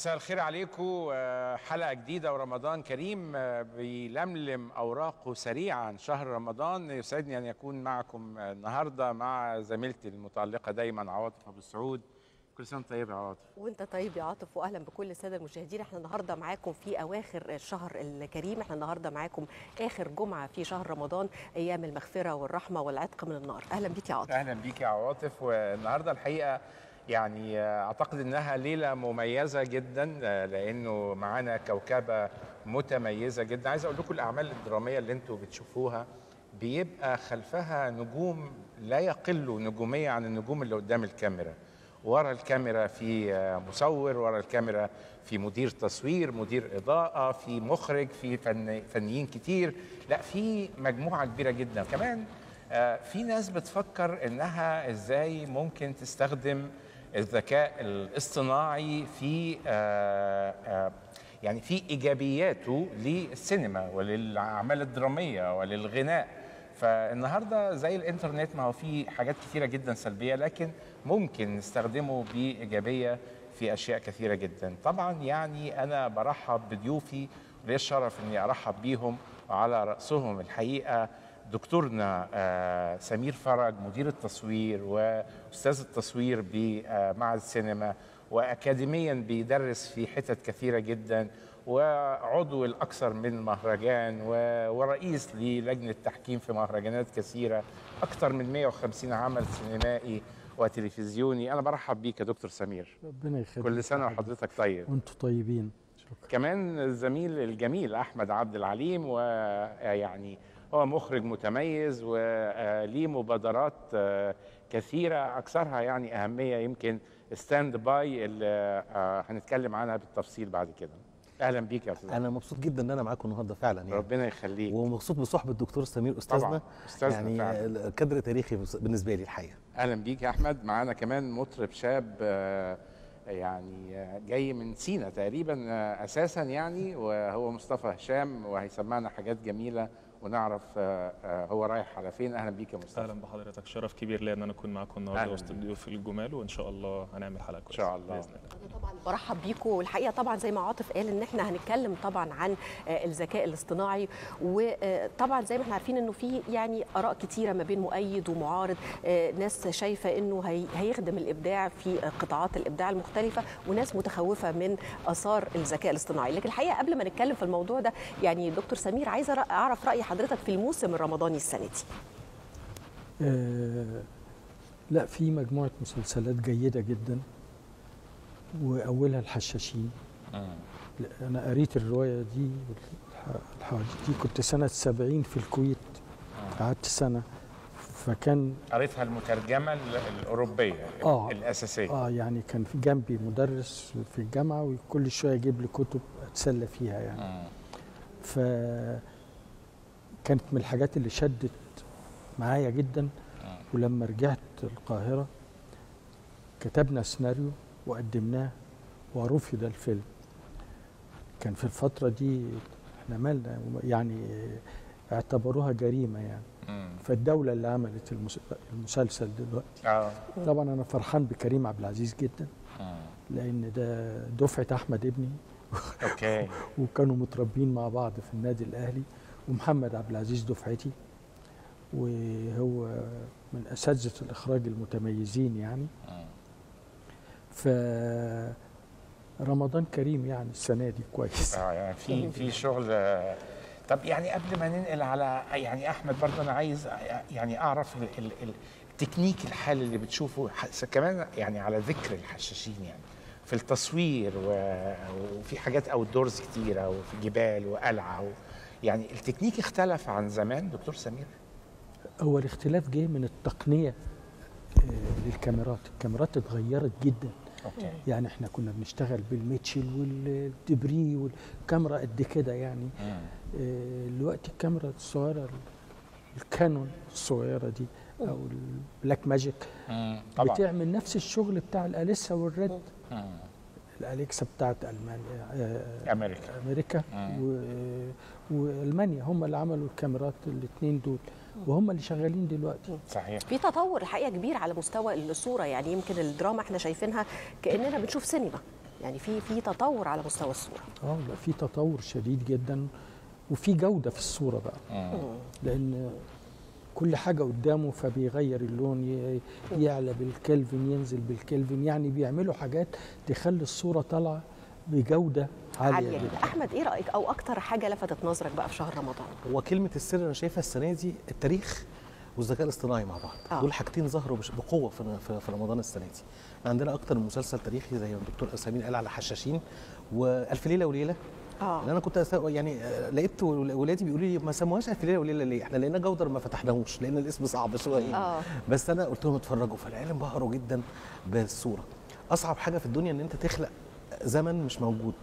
مساء الخير عليكم. آه، حلقة جديدة ورمضان كريم آه، بيلملم أوراقه سريعا شهر رمضان. يسعدني أن يكون معكم النهاردة مع زميلتي المتألقة دايما عواطف أبو السعود كل سنة وأنت طيب يا عواطف؟ وأنت طيب يا عاطف واهلا بكل السادة المشاهدين. إحنا النهارده معاكم في أواخر الشهر الكريم. إحنا النهارده معاكم آخر جمعة في شهر رمضان أيام المغفرة والرحمة والعتق من النار. أهلا بيك يا عاطف. أهلا بيك يا عواطف. والنهاردة الحقيقة يعني أعتقد أنها ليلة مميزة جدا لأنه معانا كوكبة متميزة جدا. عايز أقول لكم الأعمال الدرامية اللي أنتوا بتشوفوها بيبقى خلفها نجوم لا يقل نجومية عن النجوم اللي قدام الكاميرا. ورا الكاميرا في مصور ورا الكاميرا في مدير تصوير مدير إضاءة في مخرج في فن فنيين كتير. لا في مجموعة كبيرة جدا. كمان آه، في ناس بتفكر إنها إزاي ممكن تستخدم الذكاء الاصطناعي في آه، آه، يعني في إيجابياته للسينما وللأعمال الدرامية وللغناء. فالنهاردة زي الإنترنت ما هو في حاجات كثيره جدا سلبية لكن ممكن نستخدمه بإيجابية في أشياء كثيره جدا. طبعا يعني أنا برحب بضيوفي ليا الشرف إني أرحب بيهم وعلى رأسهم الحقيقة. دكتورنا آه، سمير فرج مدير التصوير وأستاذ التصوير بمعهد السينما واكاديميا بيدرس في حتت كثيرة جدا وعضو الأكثر من مهرجان ورئيس للجنة تحكيم في مهرجانات كثيرة أكثر من 150 عمل سينمائي وتلفزيوني. أنا برحب بيك يا دكتور سمير. ربنا يخليك. كل سنة. وحضرتك طيب. وأنتم طيبين. شكرا. كمان الزميل الجميل أحمد عبد العليم ويعني هو مخرج متميز وليه مبادرات آه، كثيرة. أكثرها يعني أهمية يمكن Stand By اللي آه، هنتكلم عنها بالتفصيل بعد كده. أهلا بيك يا أستاذ. أنا مبسوط جدا إن أنا معاكم النهارده فعلا يعني. ربنا يخليك. ومبسوط بصحبة الدكتور سمير أستاذنا. طبعا. أستاذنا يعني فعلا. كادر تاريخي بالنسبة لي الحقيقة. أهلا بيك يا أحمد. معانا كمان مطرب شاب آه، يعني آه، جاي من سينا تقريبا آه، أساسا يعني وهو مصطفى هشام وهيسمعنا حاجات جميلة ونعرف آه، آه، هو رايح على فين. أهلا بيك يا مصطفى. أهلا بحضرتك. شرف كبير ليا إن أنا أكون معاكم النهارده وسط الضيوف الجمال وإن شاء الله هنعمل حلقة كويسة. شاء الله. بإذن الله. أنا طبعا برحب بيكم والحقيقة طبعا زي ما عاطف قال إن إحنا هنتكلم طبعا عن آه، الذكاء الاصطناعي وطبعا زي ما إحنا عارفين إنه في يعني آراء كتيرة ما بين مؤيد ومعارض ناس شايفة إنه هي- هيخدم الإبداع في قطاعات الإبداع المختلفة وناس متخوفة من آثار الذكاء الاصطناعي. لكن الحقيقة قبل ما نتكلم في الموضوع ده يعني دكتور سمير عايزة أعرف رأي حضرتك في الموسم الرمضاني السنة دي؟ آه لا في مجموعة مسلسلات جيدة جدا وأولها الحشاشين. لا، أنا قريت الرواية دي الح- الحوادث دي كنت سنة سبعين في الكويت. قعدت سنة. فكان قريتها المترجمة ال- الأوروبية آه. الأساسية. آه يعني كان في جنبي مدرس في الجامعة وكل شوية يجيب لي كتب أتسلى فيها يعني. ف كانت من الحاجات اللي شدت معايا جدا. ولما رجعت القاهرة كتبنا سيناريو وقدمناه ورفض الفيلم. كان في الفترة دي إحنا مالنا يعني اعتبروها جريمة يعني. فالدولة اللي عملت المس- المسلسل دلوقتي. آه. طبعا أنا فرحان بكريم عبد العزيز جدا مم. لأن ده دفعة أحمد ابني. أوكي. وكانوا متربين مع بعض في النادي الأهلي. ومحمد عبد العزيز دفعتي وهو من أساتذة الإخراج المتميزين يعني. ف رمضان كريم يعني السنة دي كويس آه يعني في في شغل طب يعني قبل ما ننقل على يعني أحمد برضه أنا عايز يعني أعرف ال ال ال التكنيك الحالي اللي بتشوفه كمان يعني على ذكر الحشاشين يعني في التصوير وفي حاجات outdoors كتيرة وفي جبال وقلعة يعني التكنيك اختلف عن زمان دكتور سمير؟ هو الاختلاف جه من التقنية آه، للكاميرات. الكاميرات اتغيرت جدا. okay. يعني إحنا كنا بنشتغل بال Mitchell وال Debrie والكاميرا قد كده يعني. آه، دلوقتي الكاميرا الصغيرة ال Canon الصغيرة دي أو ال Blackmagic بتعمل نفس الشغل بتاع ال Alexa وال RED. مم. ال Alexa بتاعت ألمانيا آه، أمريكا. أمريكا مم. و- وألمانيا هم اللي عملوا الكاميرات الاثنين دول وهم اللي شغالين دلوقتي. صحيح. في تطور الحقيقة كبير على مستوى الصورة يعني يمكن الدراما إحنا شايفينها كأننا بنشوف سينما. يعني في في تطور على مستوى الصورة. آه لا في تطور شديد جدا وفي جودة في الصورة بقى. لأن كل حاجة قدامه فبيغير اللون ي- يعلى بالكلفن ينزل بالكلفن يعني بيعملوا حاجات تخلي الصورة طالعة بجودة عالية, عالية جدا. أحمد إيه رأيك؟ أو أكتر حاجة لفتت نظرك بقى في شهر رمضان؟ هو كلمة السر أنا شايفها السنة دي التاريخ والذكاء الاصطناعي مع بعض. آه. دول حاجتين ظهروا بش- بقوة في في- في رمضان السنة دي. عندنا أكتر من مسلسل تاريخي زي ما الدكتور سمير قال على حشاشين وألف ليلة وليلة آه أنا كنت أس- يعني آه، لقيت ول- ولادي بيقولوا لي ما سموهاش الف ليله وليله ليه؟ إحنا لقينا جودر ما فتحناهوش لأن الاسم صعب شوية آه. بس أنا قلت لهم اتفرجوا فالعيال انبهروا جدا بالصورة أصعب حاجة في الدنيا إن أنت تخلق زمن مش موجود.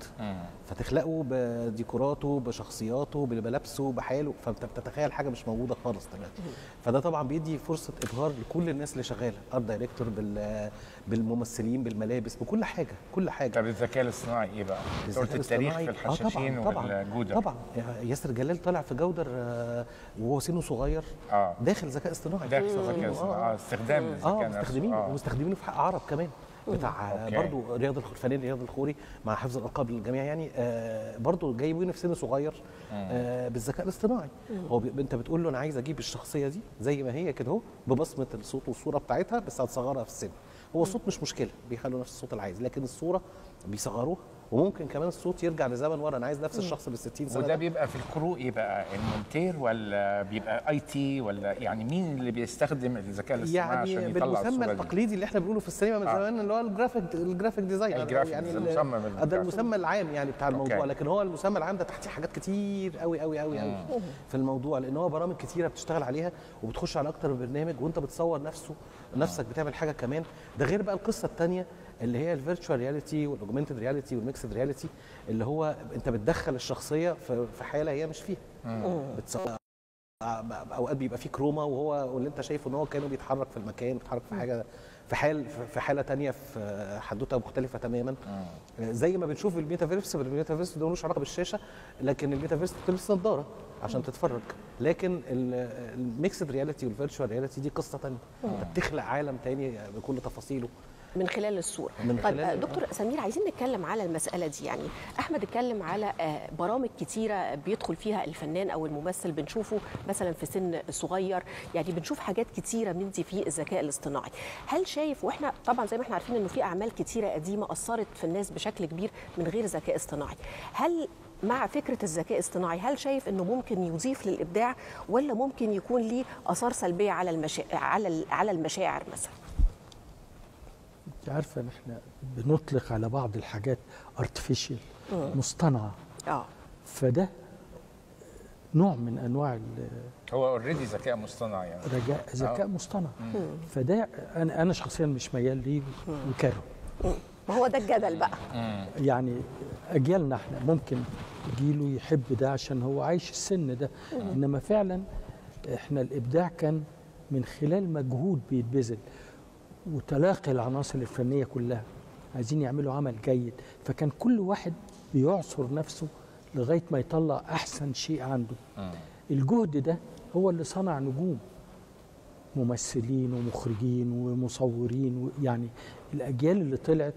فتخلقه بديكوراته بشخصياته بملابسه بحاله. فأنت بتتخيل حاجة مش موجودة خالص دلوقتي. فده طبعا بيدي فرصة إبهار لكل الناس اللي شغالة. art director بال بالممثلين بالملابس بكل حاجة كل حاجة. طب الذكاء الاصطناعي إيه بقى؟ قلت التاريخ في الاصطناعي- آه الحشاشين طبعا. طبعا والجودة. طبعا. ياسر جلال طلع في جودر آه، وهو سنه صغير. آه. داخل ذكاء اصطناعي. داخل آه، الاصطناعي آه. استخدام الذكاء آه نفسه. مستخدمينه آه. ومستخدمينه في حق عرب كمان. بتاع okay. برضه رياض الخ- الفنان رياض الخوري مع حفظ الألقاب للجميع يعني آه برضه جايبينه في سن صغير آه بالذكاء الاصطناعي. هو. انت بتقول له أنا عايز أجيب الشخصية دي زي ما هي كده أهو ببصمة الصوت والصورة بتاعتها بس هتصغرها في السن. هو الصوت مش مشكلة بيخلوا نفس الصوت العايز لكن الصورة بيصغروها. وممكن كمان الصوت يرجع لزمن ورا أنا عايز نفس الشخص بال 60 سنة وده ده. بيبقى في ال crew إيه بقى ال monteur ولا بيبقى IT ولا يعني مين اللي بيستخدم الذكاء الاصطناعي يعني عشان يطلع بالمسمى؟ التقليدي اللي إحنا بنقوله في السينما من آه. زمان اللي هو الـ graphic الـ graphic designer الـ graphic يعني المسمى ده. المسمى العام يعني بتاع الموضوع أوكي. لكن هو المسمى العام ده تحتيه حاجات كتير قوي قوي قوي قوي في الموضوع لأن هو برامج كتيرة بتشتغل عليها وبتخش على أكتر من برنامج وأنت بتصور نفسه نفسك بتعمل حاجة كمان ده غير بقى القصة الثانية اللي هي الـ virtual reality والـ augmented reality والـ mixed reality اللي هو انت بتدخل الشخصية في في حالة هي مش فيها. بتصور اوقات بيبقى فيه chroma وهو واللي انت شايفه ان هو كأنه بيتحرك في المكان بيتحرك في حاجة في حال في حالة تانية في حدوتة مختلفة تماما. زي ما بنشوف الـ metaverse الـ metaverse ده ملوش علاقة بالشاشة لكن الميتافيرس بتلبس نظارة عشان تتفرج. لكن الـ mixed reality والـ virtual reality دي قصة تانية. انت بتخلق عالم تاني بكل تفاصيله. من خلال الصورة. من طيب خلال- آه، دكتور سمير عايزين نتكلم على المسألة دي. يعني أحمد اتكلم على آه، برامج كتيرة بيدخل فيها الفنان أو الممثل بنشوفه مثلا في سن صغير. يعني بنشوف حاجات كتيرة من دي في الذكاء الاصطناعي. هل شايف وإحنا طبعا زي ما إحنا عارفين إنه في أعمال كتيرة قديمة أثرت في الناس بشكل كبير من غير ذكاء اصطناعي. هل مع فكرة الذكاء الاصطناعي هل شايف إنه ممكن يضيف للإبداع ولا ممكن يكون ليه آثار سلبية على المشا... على على المشاعر مثلا؟ انت عارفة ان إحنا بنطلق على بعض الحاجات ارتفيشال مصطنعة. آه. فده نوع من أنواع ال- هو اوريدي ذكاء مصطنع يعني. رجاء ذكاء مصطنع. فده أنا أنا شخصيا مش ميال ليه وكاره ما هو ده الجدل بقى. يعني أجيالنا إحنا ممكن جيله يحب ده عشان هو عايش السن ده. إنما فعلا إحنا الإبداع كان من خلال مجهود بيتبذل. وتلاقي العناصر الفنية كلها. عايزين يعملوا عمل جيد. فكان كل واحد بيعصر نفسه لغاية ما يطلع أحسن شيء عنده. الجهد ده هو اللي صنع نجوم. ممثلين ومخرجين ومصورين يعني الأجيال اللي طلعت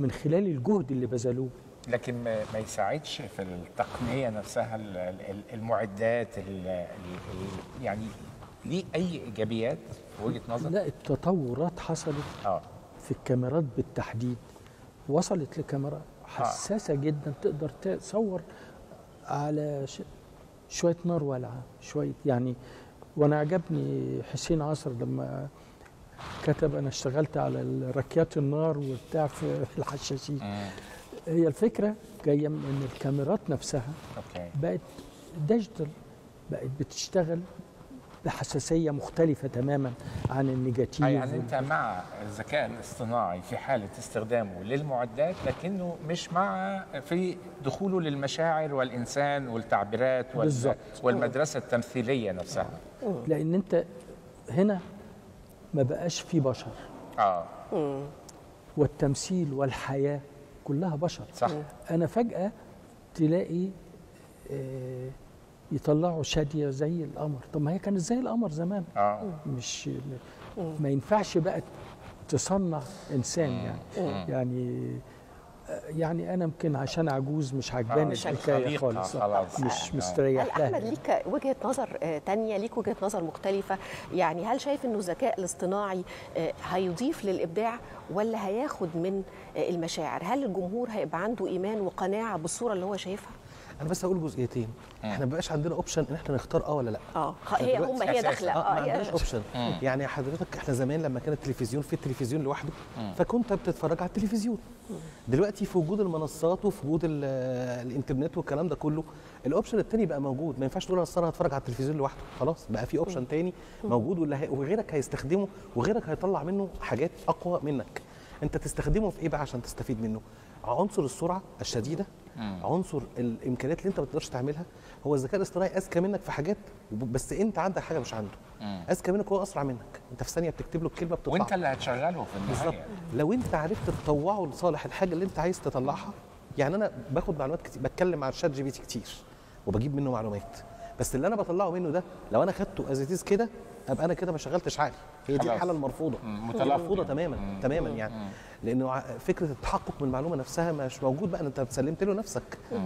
من خلال الجهد اللي بذلوه. لكن ما, يساعدش في التقنية نفسها ال- ال- المعدات ال- ال- ال- يعني ليه أي إيجابيات؟ وجهة نظرك؟ لا التطورات حصلت آه. في الكاميرات بالتحديد. وصلت لكاميرا حساسة جدا تقدر تصور على ش... شوية نار والعه شوية يعني. وأنا عجبني حسين عصر لما كتب أنا اشتغلت على ركيات النار وبتاع في الحشاشين. هي الفكرة جاية من ان الكاميرات نفسها. أوكي. بقت digital بقت بتشتغل بحساسية مختلفة تماما عن الـ negative. يعني أنت مع الذكاء الاصطناعي في حالة استخدامه للمعدات لكنه مش مع في دخوله للمشاعر والإنسان والتعبيرات وال. والمدرسة التمثيلية نفسها. لأن أنت هنا ما بقاش في بشر. آه. والتمثيل والحياة كلها بشر. صح. أنا فجأة تلاقي آه، يطلعوا شادية زي القمر. طب ما هي كانت زي القمر زمان. آه. مش ما ينفعش بقى تصنع إنسان يعني. يعني يعني أنا يمكن عشان عجوز مش عجباني مش الحكاية خليقة خالص. مش آه. مستريح هل أحمد لها ليك وجهة نظر آه، تانية ليك وجهة نظر مختلفة؟ يعني هل شايف إنه الذكاء الاصطناعي آه، هيضيف للإبداع ولا هياخد من آه، المشاعر؟ هل الجمهور هيبقى عنده إيمان وقناعة بالصورة اللي هو شايفها؟ أنا بس هقول جزئيتين. إحنا ما بقاش عندنا option إن إحنا نختار آه ولا لأ. آه هي هم هي. داخلة. آه ما آه عندناش option يعني حضرتك إحنا زمان لما كان التلفزيون في التلفزيون لوحده فكنت بتتفرج على التلفزيون. دلوقتي في وجود المنصات وفي وجود ال- الإنترنت والكلام ده كله الـ option التاني بقى موجود. ما ينفعش تقول أنا أنا هتفرج على التلفزيون لوحده. خلاص بقى في option تاني موجود واللي هي- وغيرك هيستخدمه وغيرك هيطلع منه حاجات أقوى منك. أنت تستخدمه في إيه بقى عشان تستفيد منه؟ عنصر السرعة الشديدة عنصر الامكانيات اللي انت ما تقدرش تعملها هو الذكاء الاصطناعي اذكى منك في حاجات بس انت عندك حاجة مش عنده. اذكى منك هو اسرع منك. انت في ثانية بتكتب له الكلمة بتطلع. وانت اللي هتشغله في بالظبط. النهايه لو انت عرفت تطوعه لصالح الحاجة اللي انت عايز تطلعها يعني أنا باخد معلومات كتير بتكلم مع الـ ChatGPT كتير وبجيب منه معلومات. بس اللي أنا بطلعه منه ده لو أنا خدته از كده أبقى أنا كده ما شغلتش عقلي هي دي. الحالة المرفوضة. مم،. مرفوضة تماما تماما يعني. لأنه ع- فكرة التحقق من المعلومة نفسها مش موجود بقى أنت سلمت له نفسك.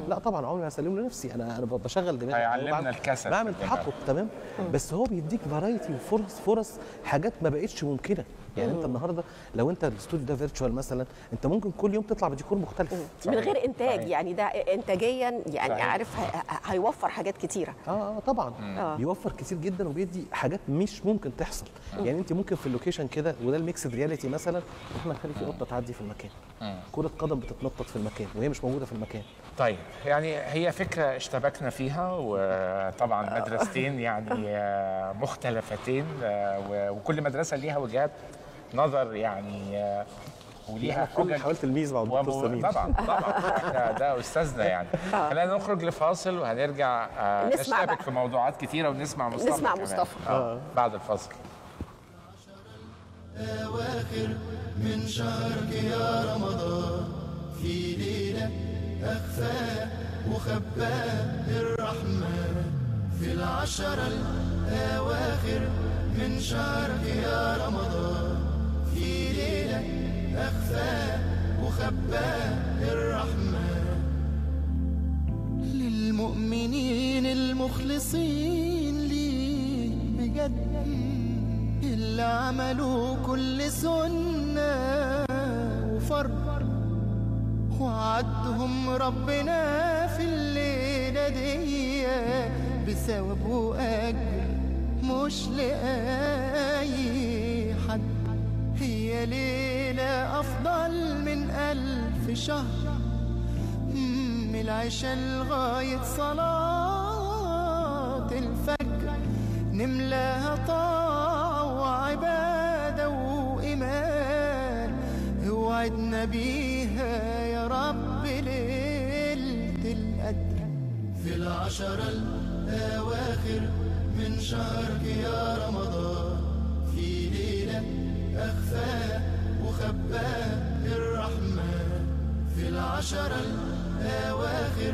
لا طبعا عمري ما هسلم له نفسي. أنا أنا بشغل دماغي. هيعلمنا الكسل بعمل. تحقق تمام؟ بس هو بيديك variety وفرص فرص حاجات ما بقتش ممكنة. يعني انت النهارده لو انت الاستوديو ده virtual مثلا انت ممكن كل يوم تطلع بديكور مختلف. من غير إنتاج صحيح. يعني ده انتاجيا يعني صحيح. عارف هيوفر حاجات كتيرة. آه آه طبعا. آه. بيوفر كتير جدا وبيدي حاجات مش ممكن تحصل. يعني انت ممكن في الـ location كده وده الـ mixed reality مثلا إحنا نخلي في قطة تعدي في المكان. كرة قدم بتتنطط في المكان وهي مش موجودة في المكان. طيب يعني هي فكرة اشتبكنا فيها وطبعا مدرستين يعني آه، مختلفتين آه، وكل مدرسة ليها وجهات نظر يعني آه، وليها كل حجج. حاولت تلميذ مع الدكتور سمير. طبعا طبعا. إحنا ده أستاذنا يعني. خلينا نخرج لفاصل وهنرجع آه، نسمع نشتبك. في موضوعات كتيرة ونسمع مصطفى نسمع. مصطفى. آه. بعد الفاصل. من شهرك يا رمضان. في ليلة أخفى مخباة الرحمن في العشرة الأواخر من شهرك يا رمضان. في ليلة أخفى مخباة الرحمن للمؤمنين المخلصين ليه بجد اللي عملوا كل سنة وفرض وعدهم ربنا في الليلة دي بثواب وأجر مش لأي ليلة أفضل من ألف شهر. من العشاء لغاية صلاة الفجر. نملاها طاعة وعبادة وإيمان. اوعدنا بيها يا رب ليلة القدر. في العشرة الأواخر من شهرك يا رمضان. أخفى وخباها الرحمن في العشرة الأواخر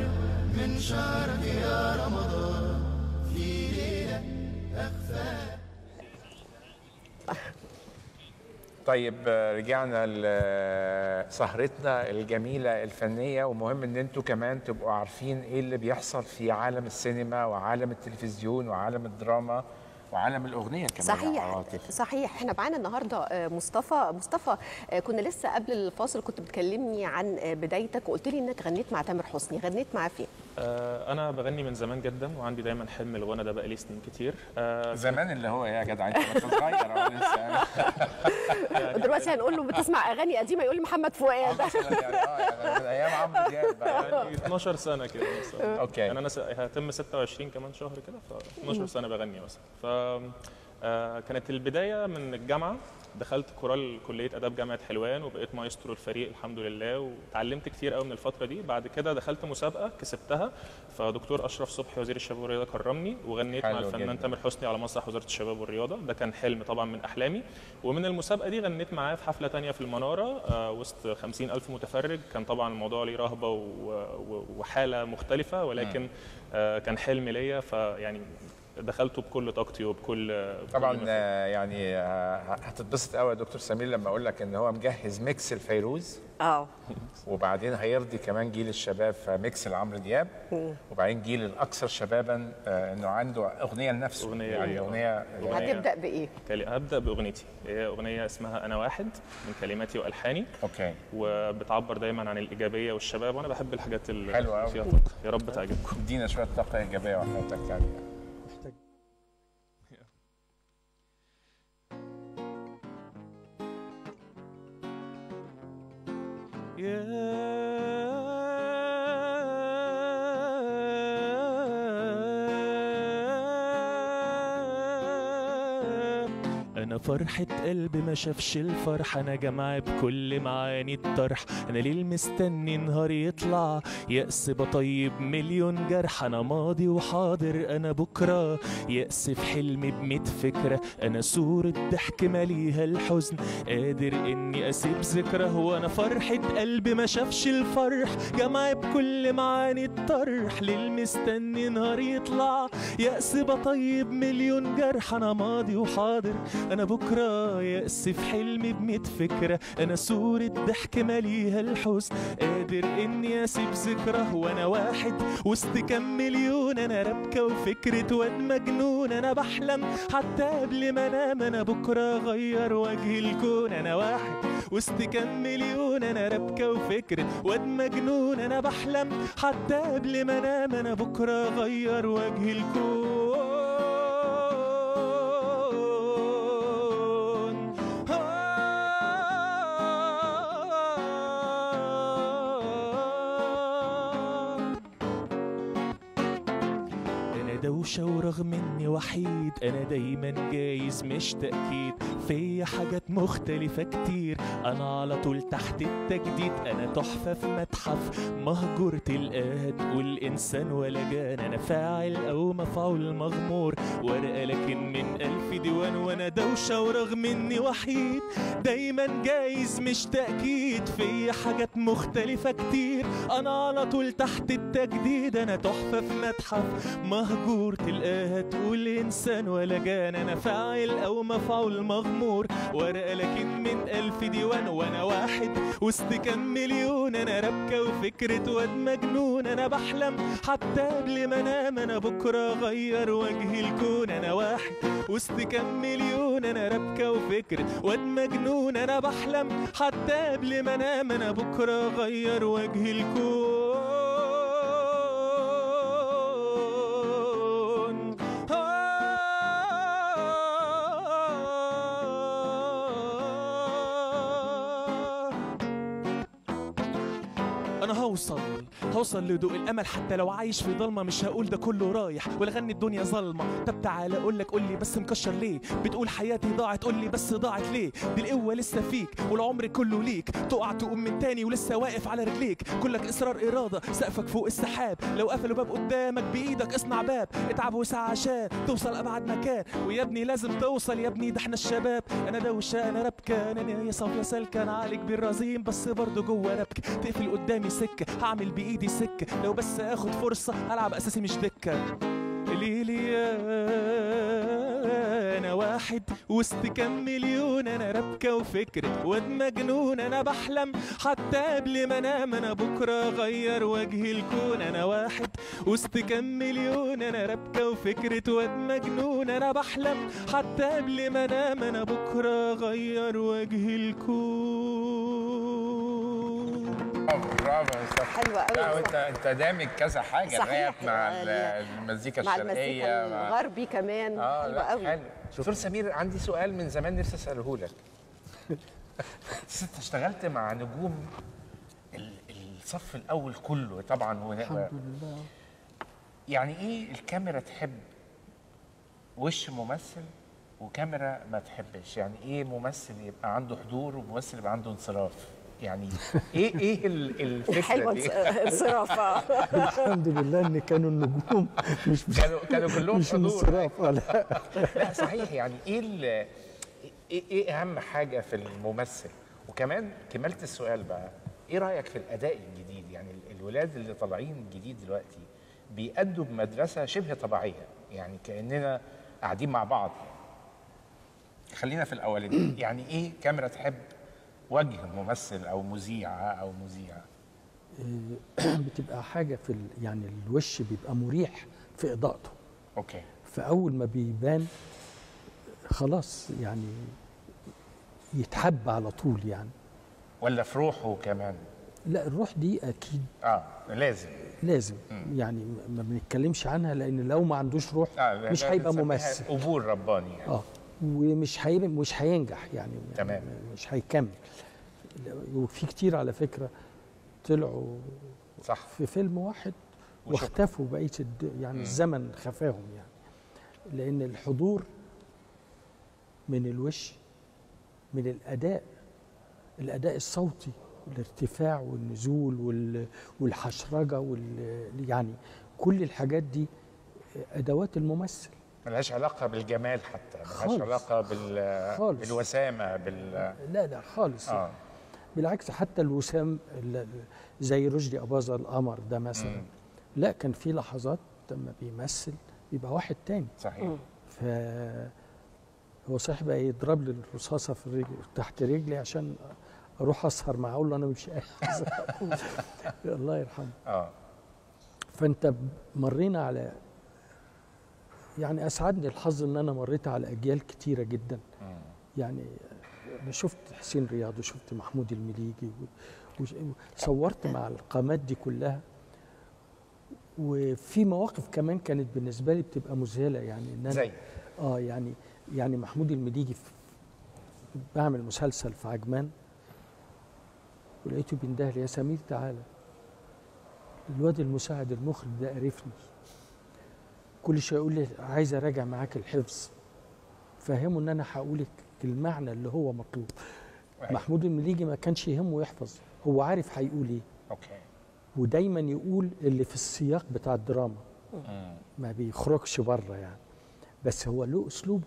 من شهرك يا رمضان. في ليلة أخفى. طيب آه، رجعنا لسهرتنا الجميلة الفنية ومهم إن أنتوا كمان تبقوا عارفين إيه اللي بيحصل في عالم السينما وعالم التلفزيون وعالم الدراما. وعالم الأغنية كمان صحيح عواطف. صحيح. إحنا معانا النهارده آه، مصطفى. مصطفى آه، كنا لسه قبل الفاصل كنت بتكلمني عن آه، بدايتك وقلت لي إنك غنيت مع تامر حسني. غنيت معاه فين؟ أنا بغني من زمان جدا وعندي دايما حلم الغنى ده بقالي سنين كتير. آه، زمان اللي هو يا جدع أنت كنت صغير أهو لسه. دلوقتي هنقول له بتسمع أغاني قديمة يقول لي محمد فؤاد. يعني يعني من أيام عمرو دياب بقى. يعني 12 سنة كده مثلا. أوكي. يعني أنا هتم 26 كمان شهر كده ف 12 سنة بغني مثلا. ف آه، كانت البداية من الجامعة. دخلت كورال كلية آداب جامعة حلوان وبقيت مايسترو الفريق الحمد لله وتعلمت كتير قوي من الفترة دي. بعد كده دخلت مسابقة كسبتها. فدكتور أشرف صبحي وزير الشباب والرياضة كرمني وغنيت مع الفنان. تامر حسني على مسرح وزارة الشباب والرياضة. ده كان حلم طبعا من أحلامي. ومن المسابقة دي غنيت معاه في حفلة تانية في المنارة آه، وسط 50 ألف متفرج. كان طبعا الموضوع ليه رهبة وحالة مختلفة ولكن آه، كان حلم ليا. فيعني دخلته بكل طاقتي وبكل بكل طبعا فيه. آه، يعني آه، هتتبسط قوي يا دكتور سمير لما أقول لك إن هو مجهز mix لفيروز. آه. وبعدين هيرضي كمان جيل الشباب في mix لعمرو دياب. وبعدين جيل الأكثر شبابا آه، إنه عنده أغنية لنفسه. أغنية يعني. أغنية يعني هتبدأ بإيه؟ هبدأ بأغنيتي. هي أغنية اسمها أنا واحد من كلماتي وألحاني. okay. وبتعبر دايما عن الإيجابية والشباب وأنا بحب الحاجات اللي. فيها طاقه يا رب تعجبكم. ادينا شوية طاقة إيجابية وحياتك يعني Yeah. فرحة قلبي ما شافش الفرح أنا جمع بكل معاني الطرح. أنا ليل مستني نهار يطلع. يأس بطيب مليون جرح. أنا ماضي وحاضر أنا بكرة. يأس في حلمي بميت فكرة. أنا صورة ضحك ماليها الحزن. قادر إني أسيب ذكرى وأنا فرحة قلبي ما شافش الفرح. جمع بكل معاني الطرح. ليل مستني نهار يطلع. يأس بطيب مليون جرح. أنا ماضي وحاضر أنا بكرة يأس في حلمي بميت فكرة. أنا صورة ضحك ماليها الحزن. قادر إني أسيب ذكرى وأنا واحد وسط كام مليون. أنا ربكة وفكرة واد مجنون. أنا بحلم حتى قبل ما أنام. أنا بكرة أغير وجه الكون. أنا واحد وسط كام مليون. أنا ربكة وفكرة واد مجنون. أنا بحلم حتى قبل ما أنام. أنا بكرة أغير وجه الكون. دوشة ورغم اني وحيد. أنا دايما جايز مش تأكيد. فيا حاجات مختلفة كتير. أنا على طول تحت التجديد. أنا تحفة في متحف. مهجور تلقاها تقول انسان ولا جان. أنا فاعل أو مفعول مغمور. ورقة لكن من ألف ديوان. وأنا دوشة ورغم اني وحيد. دايما جايز مش تأكيد. فيا حاجات مختلفة كتير. أنا على طول تحت التجديد أنا تحفة في متحف. مهجور تلقاها تقول إنسان ولا جان. أنا فاعل أو مفعول مغمور. ورقة لكن من ألف ديوان وأنا واحد. وسط كام مليون أنا ربكة وفكرة واد مجنون. أنا بحلم حتى قبل ما أنام. أنا بكرة أغير وجه الكون. أنا واحد وسط كام مليون أنا ربكة وفكرة واد مجنون. أنا بحلم حتى قبل ما أنام. أنا بكرة أغير وجه الكون. هوصل لضوء الأمل حتى لو عايش في ضلمه مش هقول ده كله رايح. ولا غني الدنيا ظلمة. طب تعالى أقول لك قول لي بس مكشر ليه؟ بتقول حياتي ضاعت قول لي بس ضاعت ليه؟ دي القوة لسه فيك والعمر كله ليك. تقع تقوم من تاني ولسه واقف على رجليك. كلك إصرار إرادة. سقفك فوق السحاب. لو قفلوا باب قدامك بإيدك اصنع باب. اتعب وسعى عشان توصل أبعد مكان. ويا ابني لازم توصل يا ابني ده إحنا الشباب. أنا دوشة أنا ربكة. أنا نايا صافية سالكة. أنا عليك بالرزيم بس برضه جوه ربك. تقفل قدامي سكة. هعمل بإيدي سكة. لو بس آخد فرصة ألعب أساسي مش دكة. ليلي أنا واحد وسط كام مليون أنا ربكة وفكرة واد مجنون أنا بحلم. حتى قبل ما أنام أنا بكرة أغير وجه الكون. أنا واحد وسط كام مليون أنا ربكة وفكرة واد مجنون أنا بحلم. حتى قبل ما أنام أنا بكرة أغير وجه الكون. برافو برافو. حلوة أوي. لا وانت أنت دامج كذا حاجة صحيح. الراب مع ال- المزيكا مع الشرقية المزيكا مع- الغربي كمان. حلوة لا قوي حلو. دكتور سمير عندي سؤال من زمان نفسي أسأله لك. بس انت اشتغلت مع نجوم ال- الصف الأول كله طبعا هو الحمد لله. يعني إيه الكاميرا تحب؟ وش ممثل؟ وكاميرا ما تحبش. يعني إيه ممثل يبقى عنده حضور وممثل يبقى عنده انصراف؟ يعني إيه إيه ال- الفكرة دي؟ انصراف آه. الحمد لله إن كانوا النجوم مش كانوا كانوا كلهم مش آه، لا لا صحيح. يعني إيه ال- إيه إيه أهم حاجة في الممثل؟ وكمان كمالة السؤال بقى إيه رأيك في الأداء الجديد؟ يعني ال- الولاد اللي طالعين جديد دلوقتي بيأدوا بمدرسة شبه طبيعية يعني كأننا قاعدين مع بعض. خلينا في الاولاني يعني إيه كاميرا تحب؟ وجه ممثل أو مذيعة أو مذيع بتبقى حاجة في ال- يعني الوش بيبقى مريح في إضاءته. أوكي. فاول ما بيبان خلاص يعني يتحب على طول يعني. ولا في روحه كمان؟ لا الروح دي أكيد. آه لازم. لازم. يعني ما بنتكلمش عنها لأن لو ما عندوش روح آه مش هيبقى ممثل. قبول رباني يعني. آه ومش هيبقى مش هينجح يعني. تمام. مش هيكمل. وفي كتير على فكرة طلعوا صح في فيلم واحد. واختفوا بقية. يعني الزمن خفاهم يعني لأن الحضور من الوش من الأداء الأداء الصوتي الارتفاع والنزول وال... والحشرجة وال... يعني كل الحاجات دي أدوات الممثل ملهاش علاقة بالجمال حتى ملهاش. علاقة بال خالص. بالوسامة بال لا لا خالص آه بالعكس حتى الوسام ال- زي رشدي أباظة القمر ده مثلا. لا كان في لحظات لما بيمثل بيبقى واحد تاني. صحيح. ف هو صاحب بقى يضرب لي الرصاصة في رجلي تحت رجلي عشان أروح أسهر معاه أقول له أنا مش قادر. الله يرحمه. آه. فأنت مرينا على يعني أسعدني الحظ إن أنا مريت على أجيال كتيرة جدا. يعني أنا شفت حسين رياض وشفت محمود المليجي وصورت مع القامات دي كلها. وفي مواقف كمان كانت بالنسبة لي بتبقى مذهلة يعني إن أنا زي؟ آه يعني يعني محمود المليجي بعمل مسلسل في عجمان ولقيته بينده لي يا سمير تعالى الواد المساعد المخرج ده قرفني. كل شوية يقول لي عايز أراجع معاك الحفظ. فهمه إن أنا هقول لك المعنى اللي هو مطلوب. محمود المليجي ما كانش يهمه يحفظ هو عارف هيقول إيه. أوكي ودايما يقول اللي في السياق بتاع الدراما. ما بيخرجش بره يعني. بس هو له أسلوبه.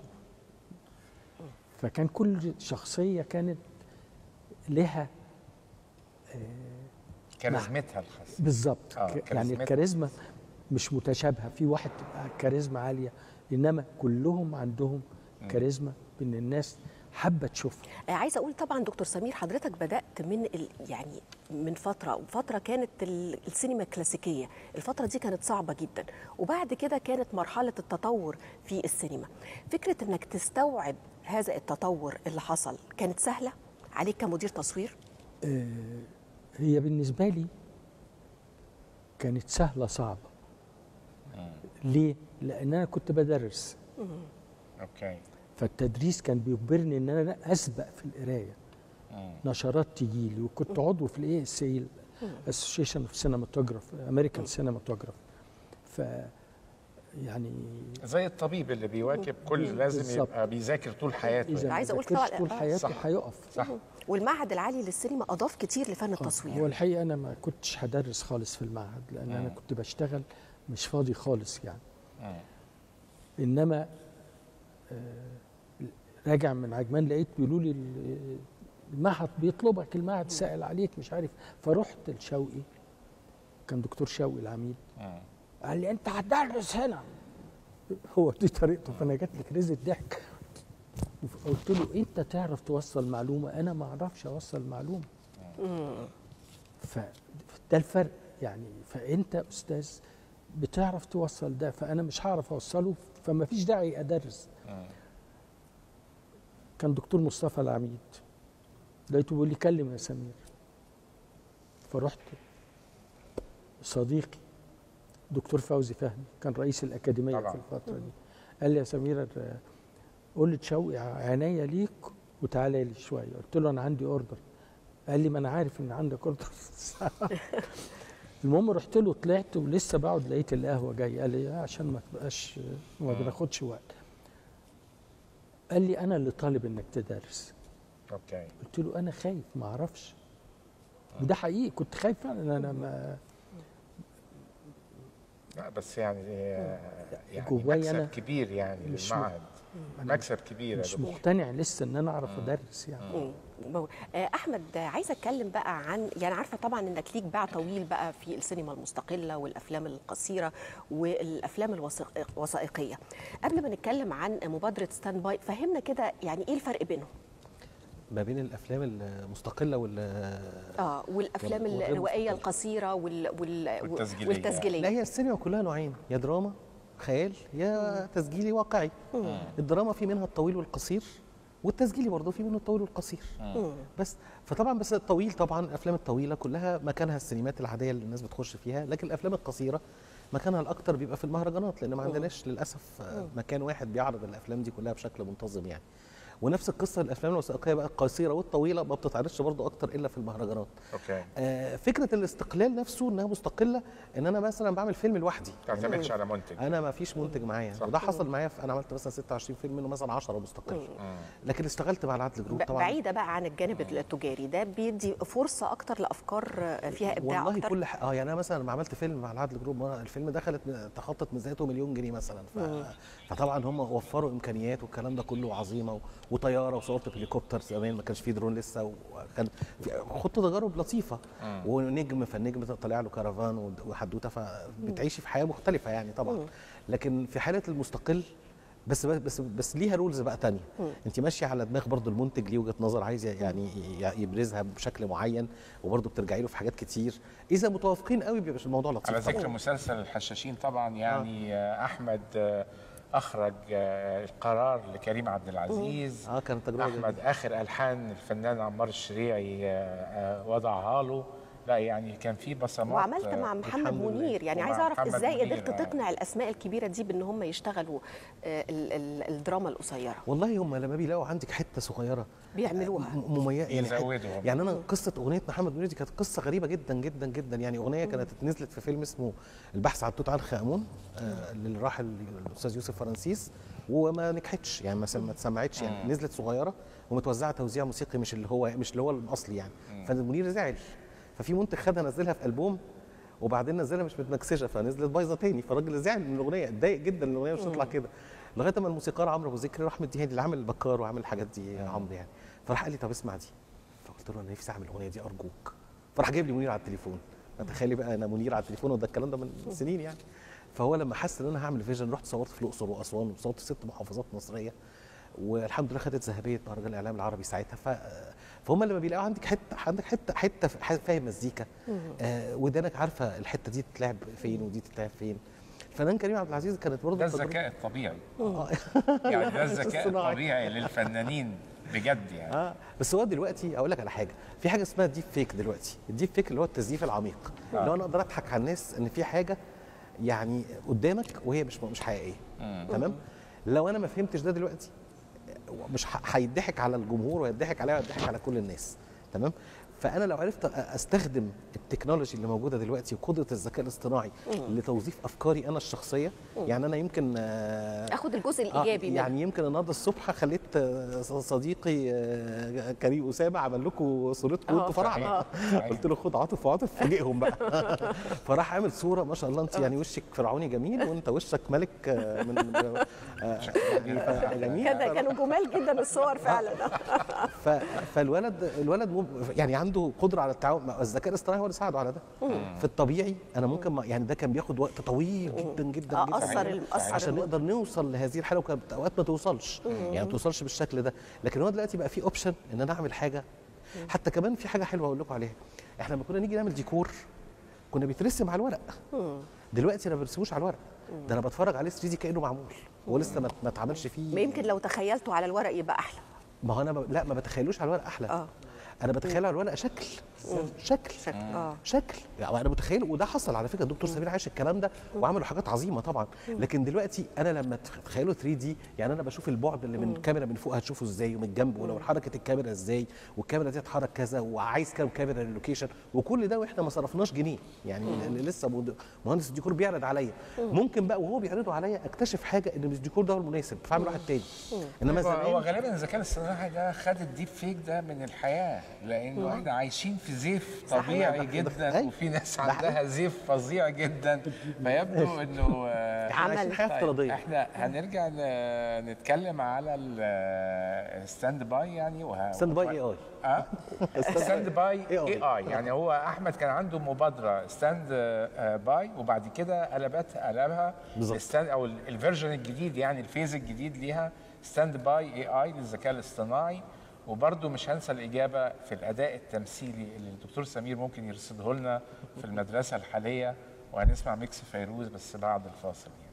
فكان كل شخصية كانت لها كاريزمتها الخاصة. بالظبط. آه، يعني. الكاريزما مش متشابهة. في واحد تبقى كاريزما عالية إنما كلهم عندهم كاريزما ان الناس. حابة تشوفه. آه، عايزة أقول طبعا دكتور سمير حضرتك بدأت من ال... يعني من فترة وفتره كانت ال- السينما الكلاسيكية. الفترة دي كانت صعبة جدا. وبعد كده كانت مرحلة التطور في السينما. فكرة إنك تستوعب هذا التطور اللي حصل كانت سهلة؟ عليك كمدير تصوير؟ هي بالنسبة لي كانت سهلة صعبة. ليه؟ لأن أنا كنت بدرس. okay. فالتدريس كان بيجبرني إن أنا أسبق في القراية. نشرات تجي لي وكنت عضو في الـ ASA association of cinematograph American cinematograph ف يعني زي الطبيب اللي بيواكب كل لازم. يبقى بيذاكر طول حياته. لو ما ذاكرش طبعاً- طول آه، حياته صح. هيقف. صح. والمعهد العالي للسينما أضاف كتير لفن هو التصوير. الحقيقة أنا ما كنتش هدرس خالص في المعهد لأن أنا كنت بشتغل مش فاضي خالص يعني. إنما آه، راجع من عجمان لقيت بيقولوا لي ال- المعهد بيطلبك المعهد سائل عليك مش عارف. فرحت لشوقي كان دكتور شوقي العميد. قال لي انت هتدرس هنا. هو دي طريقته فانا جات لي كريزة ضحك. قلت له انت تعرف توصل معلومة؟ أنا ما أعرفش اوصل معلومة. فده الفرق يعني. فانت أستاذ بتعرف توصل ده فانا مش هعرف اوصله فما فيش داعي ادرس. كان دكتور مصطفى العميد. لقيته بيقول لي كلم يا سمير. فرحت. صديقي دكتور فوزي فهمي كان رئيس الأكاديمية طبعا. في الفترة دي. قال لي يا سمير قول لي تشوقي عينيا ليك وتعالى لي شوية. قلت له أنا عندي order قال لي ما أنا عارف إن عندك اوردر المهم رحت له طلعت ولسه بقعد لقيت القهوة جاي قال لي عشان ما تبقاش ما بناخدش وقت. قال لي أنا اللي طالب إنك تدرس. أوكي. قلت له أنا خايف ما أعرفش. وده حقيقي كنت خايف فعلا. أنا ما لا بس يعني يعني جوايا مكسب أنا كبير يعني للمعهد. مكسب كبير مش. مقتنع لسه إن أنا أعرف أدرس يعني. آه، احمد آه، عايزه أتكلم بقى عن يعني عارفة طبعا إنك ليك باع طويل بقى في السينما المستقلة والأفلام القصيرة والأفلام الوثائق- الوثائقية. قبل ما نتكلم عن مبادرة stand by فهمنا كده يعني إيه الفرق بينهم؟ ما بين الأفلام المستقلة وال آه والأفلام الروائية. القصيرة وال وال والتسجيلية. والتسجيلية. لا هي السينما كلها نوعين يا دراما خيال يا تسجيلي واقعي. الدراما في منها الطويل والقصير والتسجيلي برضه في منه الطويل والقصير. بس فطبعا بس الطويل طبعا الأفلام الطويلة كلها مكانها السينمات العادية اللي الناس بتخش فيها لكن الأفلام القصيرة مكانها الأكتر بيبقى في المهرجانات لأن ما عندناش للأسف آه، مكان واحد بيعرض الأفلام دي كلها بشكل منتظم يعني. ونفس القصة الافلام الوثائقية بقى القصيرة والطويلة ما بتتعرضش برضه أكتر إلا في المهرجانات. okay. آه، فكرة الاستقلال نفسه إنها مستقلة إن أنا مثلا بعمل فيلم لوحدي. ما تعتمدش على منتج. أنا ما فيش منتج معايا. صح. وده حصل معايا أنا عملت مثلا 26 فيلم منه مثلا 10 مستقل لكن اشتغلت مع العدل جروب طبعا. بعيدة بقى عن الجانب التجاري. ده بيدي فرصة أكتر لأفكار فيها إبداع والله أكتر؟ كل ح... آه يعني أنا مثلا لما عملت فيلم مع العدل جروب الفيلم دخلت تخطط ميزانيته مليون جنيه مثلا. ف... فطبعا هم وفروا إمكانيات والكلام ده كله عظيمة و... وطيارة وصورت بهليكوبتر زمان ما كانش فيه درون لسه وكان في- خدت تجارب لطيفة. ونجم فالنجم طلع له كرفان وحدوتة فبتعيشي في حياة مختلفة يعني طبعا. لكن في حالة المستقل بس بس بس ليها rules بقى تانية. انت ماشية على دماغ برضو المنتج ليه وجهة نظر عايز يعني يبرزها بشكل معين وبرضو بترجعي له في حاجات كتير. إذا متوافقين قوي بيبقى الموضوع لطيف. على ذكر. مسلسل الحشاشين طبعا يعني آه. أحمد آه، أخرج آه، القرار لكريم عبد العزيز آه كانت تجربة أحمد جميلة. آخر ألحان الفنان عمار الشريعي آه، آه، وضعها له لا يعني كان في بصمات وعملت آه، مع محمد الحمد لله. منير. يعني ومع عايز أعرف محمد إزاي قدرت آه. تقنع الأسماء الكبيرة دي بإن هم يشتغلوا آه، ال- ال- الدراما القصيرة؟ والله هم لما بيلاقوا عندك حتة صغيرة بيعملوها. مميزة يعني. يعني أنا قصة أغنية محمد منير دي كانت قصة غريبة جدا جدا جدا. يعني أغنية كانت نزلت في فيلم اسمه البحث عن توت عنخ آمون آه للراحل الأستاذ يوسف فرنسيس وما نجحتش يعني ما اتسمعتش يعني نزلت صغيرة ومتوزعة توزيع موسيقي مش اللي هو مش اللي هو الأصلي يعني. فمنير زعل. ففي منتج خدها نزلها في ألبوم وبعدين نزلها مش متمكسشه فنزلت بايظة تاني. فالراجل زعل من الأغنية اتضايق جدا ان الأغنية مش هتطلع كده. لغاية ما الموسيقار عمرو أبو ذكري راح مديها لي اللي عامل البكار وعامل الحاجات دي عمرو يعني. فراح قال لي طب اسمع دي. فقلت له أنا نفسي أعمل الأغنية دي أرجوك. فراح جايب لي منير على التليفون. فتخيلي بقى أنا منير على التليفون وده الكلام ده من سنين يعني. فهو لما حس إن أنا هعمل vision رحت صورت في الأقصر وأسوان وصورت ست محافظات مصرية والحمد لله خدت ذهبية مهرجان الإعلام العربي ساعتها. ف... فهم لما بيلاقوا عندك حتة عندك حتة حتة فاهم مزيكا. آه ودانك عارفة الحتة دي تتلعب فين ودي تتلعب فين. الفنان كريم عبد العزيز كانت برضه ده الذكاء الطبيعي. آه. يعني ده الذكاء. الطبيعي للفنانين بجد يعني. آه. بس هو دلوقتي أقول لك على حاجة في حاجة اسمها ديب فيك دلوقتي. الديب فيك اللي هو التزييف العميق. آه. اللي هو أنا أقدر أضحك على الناس إن في حاجة يعني قدامك وهي مش مش حقيقية. تمام؟ لو أنا ما فهمتش ده دلوقتي مش هيضحك على الجمهور وهيضحك عليا وهيضحك على كل الناس تمام؟ فأنا لو عرفت أستخدم التكنولوجي اللي موجودة دلوقتي وقدرة الذكاء الاصطناعي لتوظيف أفكاري أنا الشخصية يعني أنا يمكن آه، آخد الجزء آه، الإيجابي منه. يعني يمكن النهارده الصبح خليت آه، صديقي آه، كريم أسامة عمل لكم صورتكم آه، وانتوا صحيح. قلت له خد عاطف وعاطف فاجئهم بقى. فراح عامل صورة ما شاء الله انت يعني وشك فرعوني جميل وانت وشك ملك آه، من آه، يعني جميل. كانوا جمال جدا الصور فعلا. فالولد الولد. يعني عنده قدرة على التعاون. الذكاء الاصطناعي هو اللي ساعده على ده. في الطبيعي أنا ممكن ما... يعني ده كان بياخد وقت طويل جدا جدا آه، جدا. أثر عشان. نقدر نوصل لهذه الحاله وكانت أوقات ما توصلش. يعني ما توصلش بالشكل ده. لكن هو دلوقتي بقى في option إن أنا أعمل حاجة. حتى كمان في حاجة حلوة أقول لكم عليها. إحنا لما كنا نيجي نعمل ديكور كنا بيترسم على الورق. دلوقتي أنا ما برسموش على الورق. ده أنا بتفرج عليه 3 دي كأنه معمول. هو لسه ما اتعملش فيه. ما يمكن لو تخيلته على الورق يبقى أحلى. ما هو أنا ب... لا ما بتخيلوش على الورق أحلى. آه. أنا بتخيله على الورق شكل. شكل. شكل. آه. شكل. يعني أنا متخيل وده حصل على فكرة الدكتور سمير عايش الكلام ده وعملوا حاجات عظيمة طبعا. لكن دلوقتي أنا لما تخيلوا 3 دي يعني أنا بشوف البعد اللي من الكاميرا من فوق هتشوفه إزاي ومن الجنب ولو حركة الكاميرا إزاي والكاميرا دي تتحرك كذا وعايز كام كاميرا للوكيشن. وكل ده وإحنا ما صرفناش جنيه. يعني اللي لسه مهند- مهندس الديكور بيعرض عليا. ممكن بقى وهو بيعرضه عليا أكتشف حاجة إن مش الديكور ده هو المناسب فأعمل واحد تاني. إنما هو هو زمان غالبا الذكاء الاصطناعي ده خد ال deep fake ده من الحياة. لأنه إحنا عايشين في زيف صحيح. طبيعي جدا. وفي ناس. عندها زيف فظيع جدا فيبدو إنه آه، عمل. طيب افتراضية إحنا هنرجع نتكلم على ال stand by يعني وه... stand by AI آه stand by. A I يعني هو أحمد كان عنده مبادرة stand by وبعد كده قلبتها قلبها بالظبط. ال stand أو ال- ال version الجديد يعني ال phase الجديد ليها stand by AI للذكاء الاصطناعي وبرضه مش هنسى الإجابة في الأداء التمثيلي اللي الدكتور سمير ممكن يرصده لنا في المدرسة الحالية وهنسمع mix فيروز بس بعد الفاصل يعني.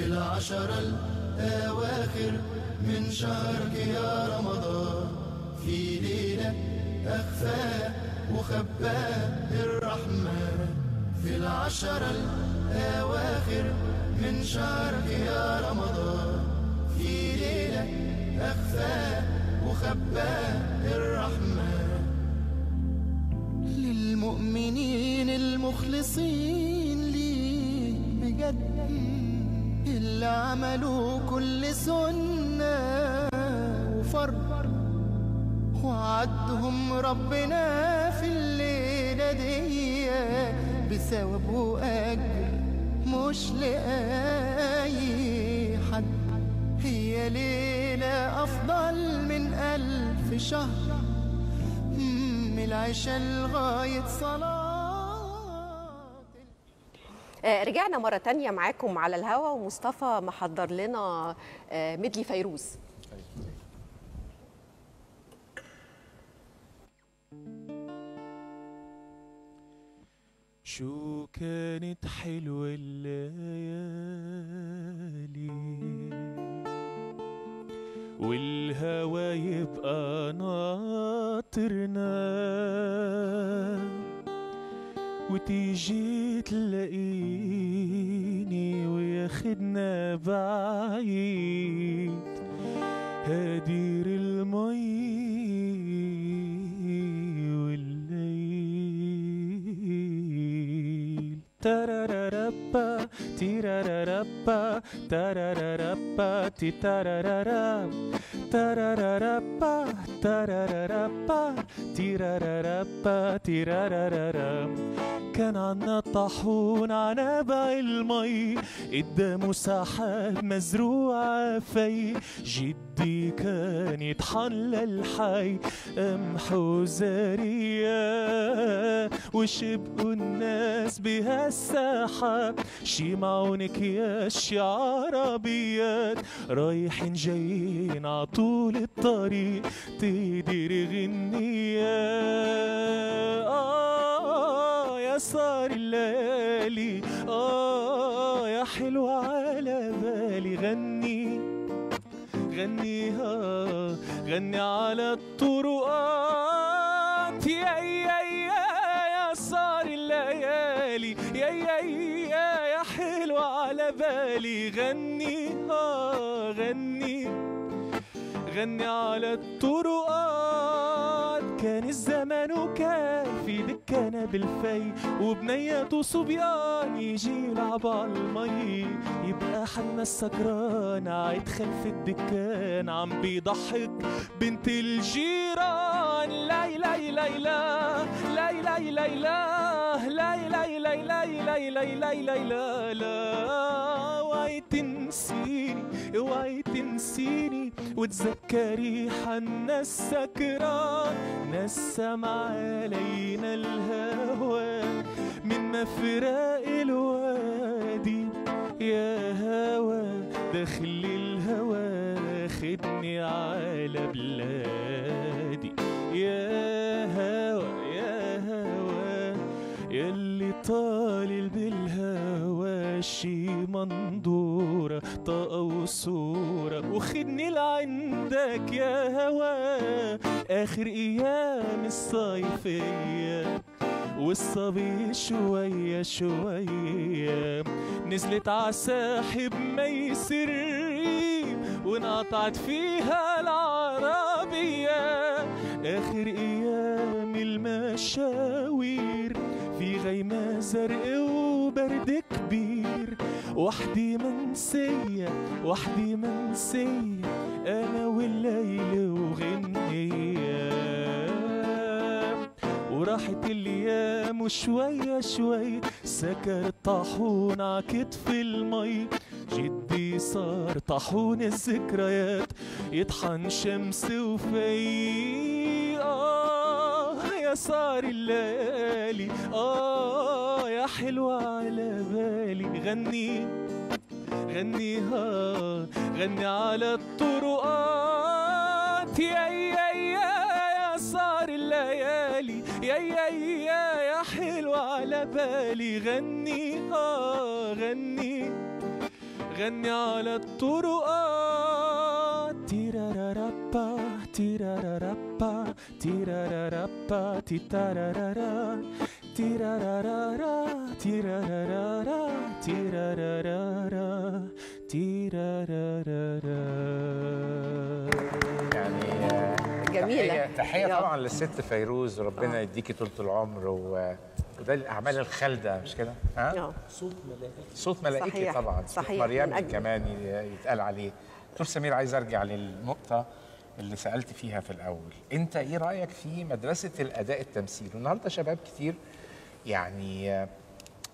العشر الأواخر من شهرك يا رمضان في ليلة أخفى وخباها الرحمن في العشر الأواخر من شهرك يا رمضان. في ليلة أخفى وخباها الرحمن للمؤمنين المخلصين ليه بجد اللي عملوا كل سنة وفرض وعدهم ربنا في الليلة دي. بثواب وأجر مش لأي حد. هي ليلة أفضل من ألف شهر. من العشاء لغاية صلاة. آه، رجعنا مرة تانية معاكم على الهوا. ومصطفى محضر لنا آه، مدلي فيروز. شو كانت حلوة الليالي؟ والهوى يبقى ناطرنا. وتيجي تلاقيني وياخدنا بعيد. هدير المي تيرارارابا ترارارابا تيتارارارا ترارارابا ترارارابا تيرارارابا تيرارارارا كان عنا طاحون عنابع المي. قدامه ساحات مزروعة في. جدي كان يطحن للحي قمح وزارية وشبقوا الناس بهالساحة؟ شي اكياس شي عربيات رايحين جايين عطول الطريق تقدر غنية. آه يا صار الليالي آه يا حلو على بالي. غني غنيها غني على الطرقات بالي غنيها غني. غني على الطرقات. كان الزمان وكان في دكانة بالفي وبنيات وصبيان نيجي نلعب على المي. يبقى حنا السكران قاعد خلف الدكان. عم بيضحك بنت الجيران. لاي لاي لاي لا. لي لي لي لي لاي لاي لا لا اوعي تنسيني اوعي تنسيني وتذكري حنا السكران نسم علينا الهوى من مفراق الوادي يا هوى داخل الهوى خدني على بلادي يا طالل بالهوى شي منظورة طاقة وصورة وخدني لعندك يا هوى آخر أيام الصيفية. والصبي شوية شوية. نزلت عساحب ميسري وانقطعت فيها العربية. آخر أيام المشاوير. في غيمة زرق وبرد كبير. وحدي منسية وحدي منسية أنا والليل وغنية. وراحت الأيام وشوية شوي سكر الطاحون ع كتف المي. جدي صار طاحون الذكريات يطحن شمس وفي صار الليالي. آه يا حلوة على بالي. غني غنيها غني على الطرقات. يا يا يا يا صار الليالي. يا يا يا يا حلوة على بالي. غنيها غني غني على الطرقات. تيرارارابا تيرارارابا. تيرارارابا تيتارارارا تيرارارارا تيرارارارا تيرارارارا تيرارارارا يعني آه، جميلة. تحية. طبعا للست فيروز وربنا يديكي طولة العمر و... وده الأعمال الخالدة مش كده؟ ها؟ آه. صوت ملائكي صحيح، طبعا صوت صحيح، مريم. كمان يتقال عليه دكتور سمير عايز أرجع للنقطة اللي سألت فيها في الأول. أنت إيه رأيك في مدرسة الأداء التمثيلي النهارده شباب كتير يعني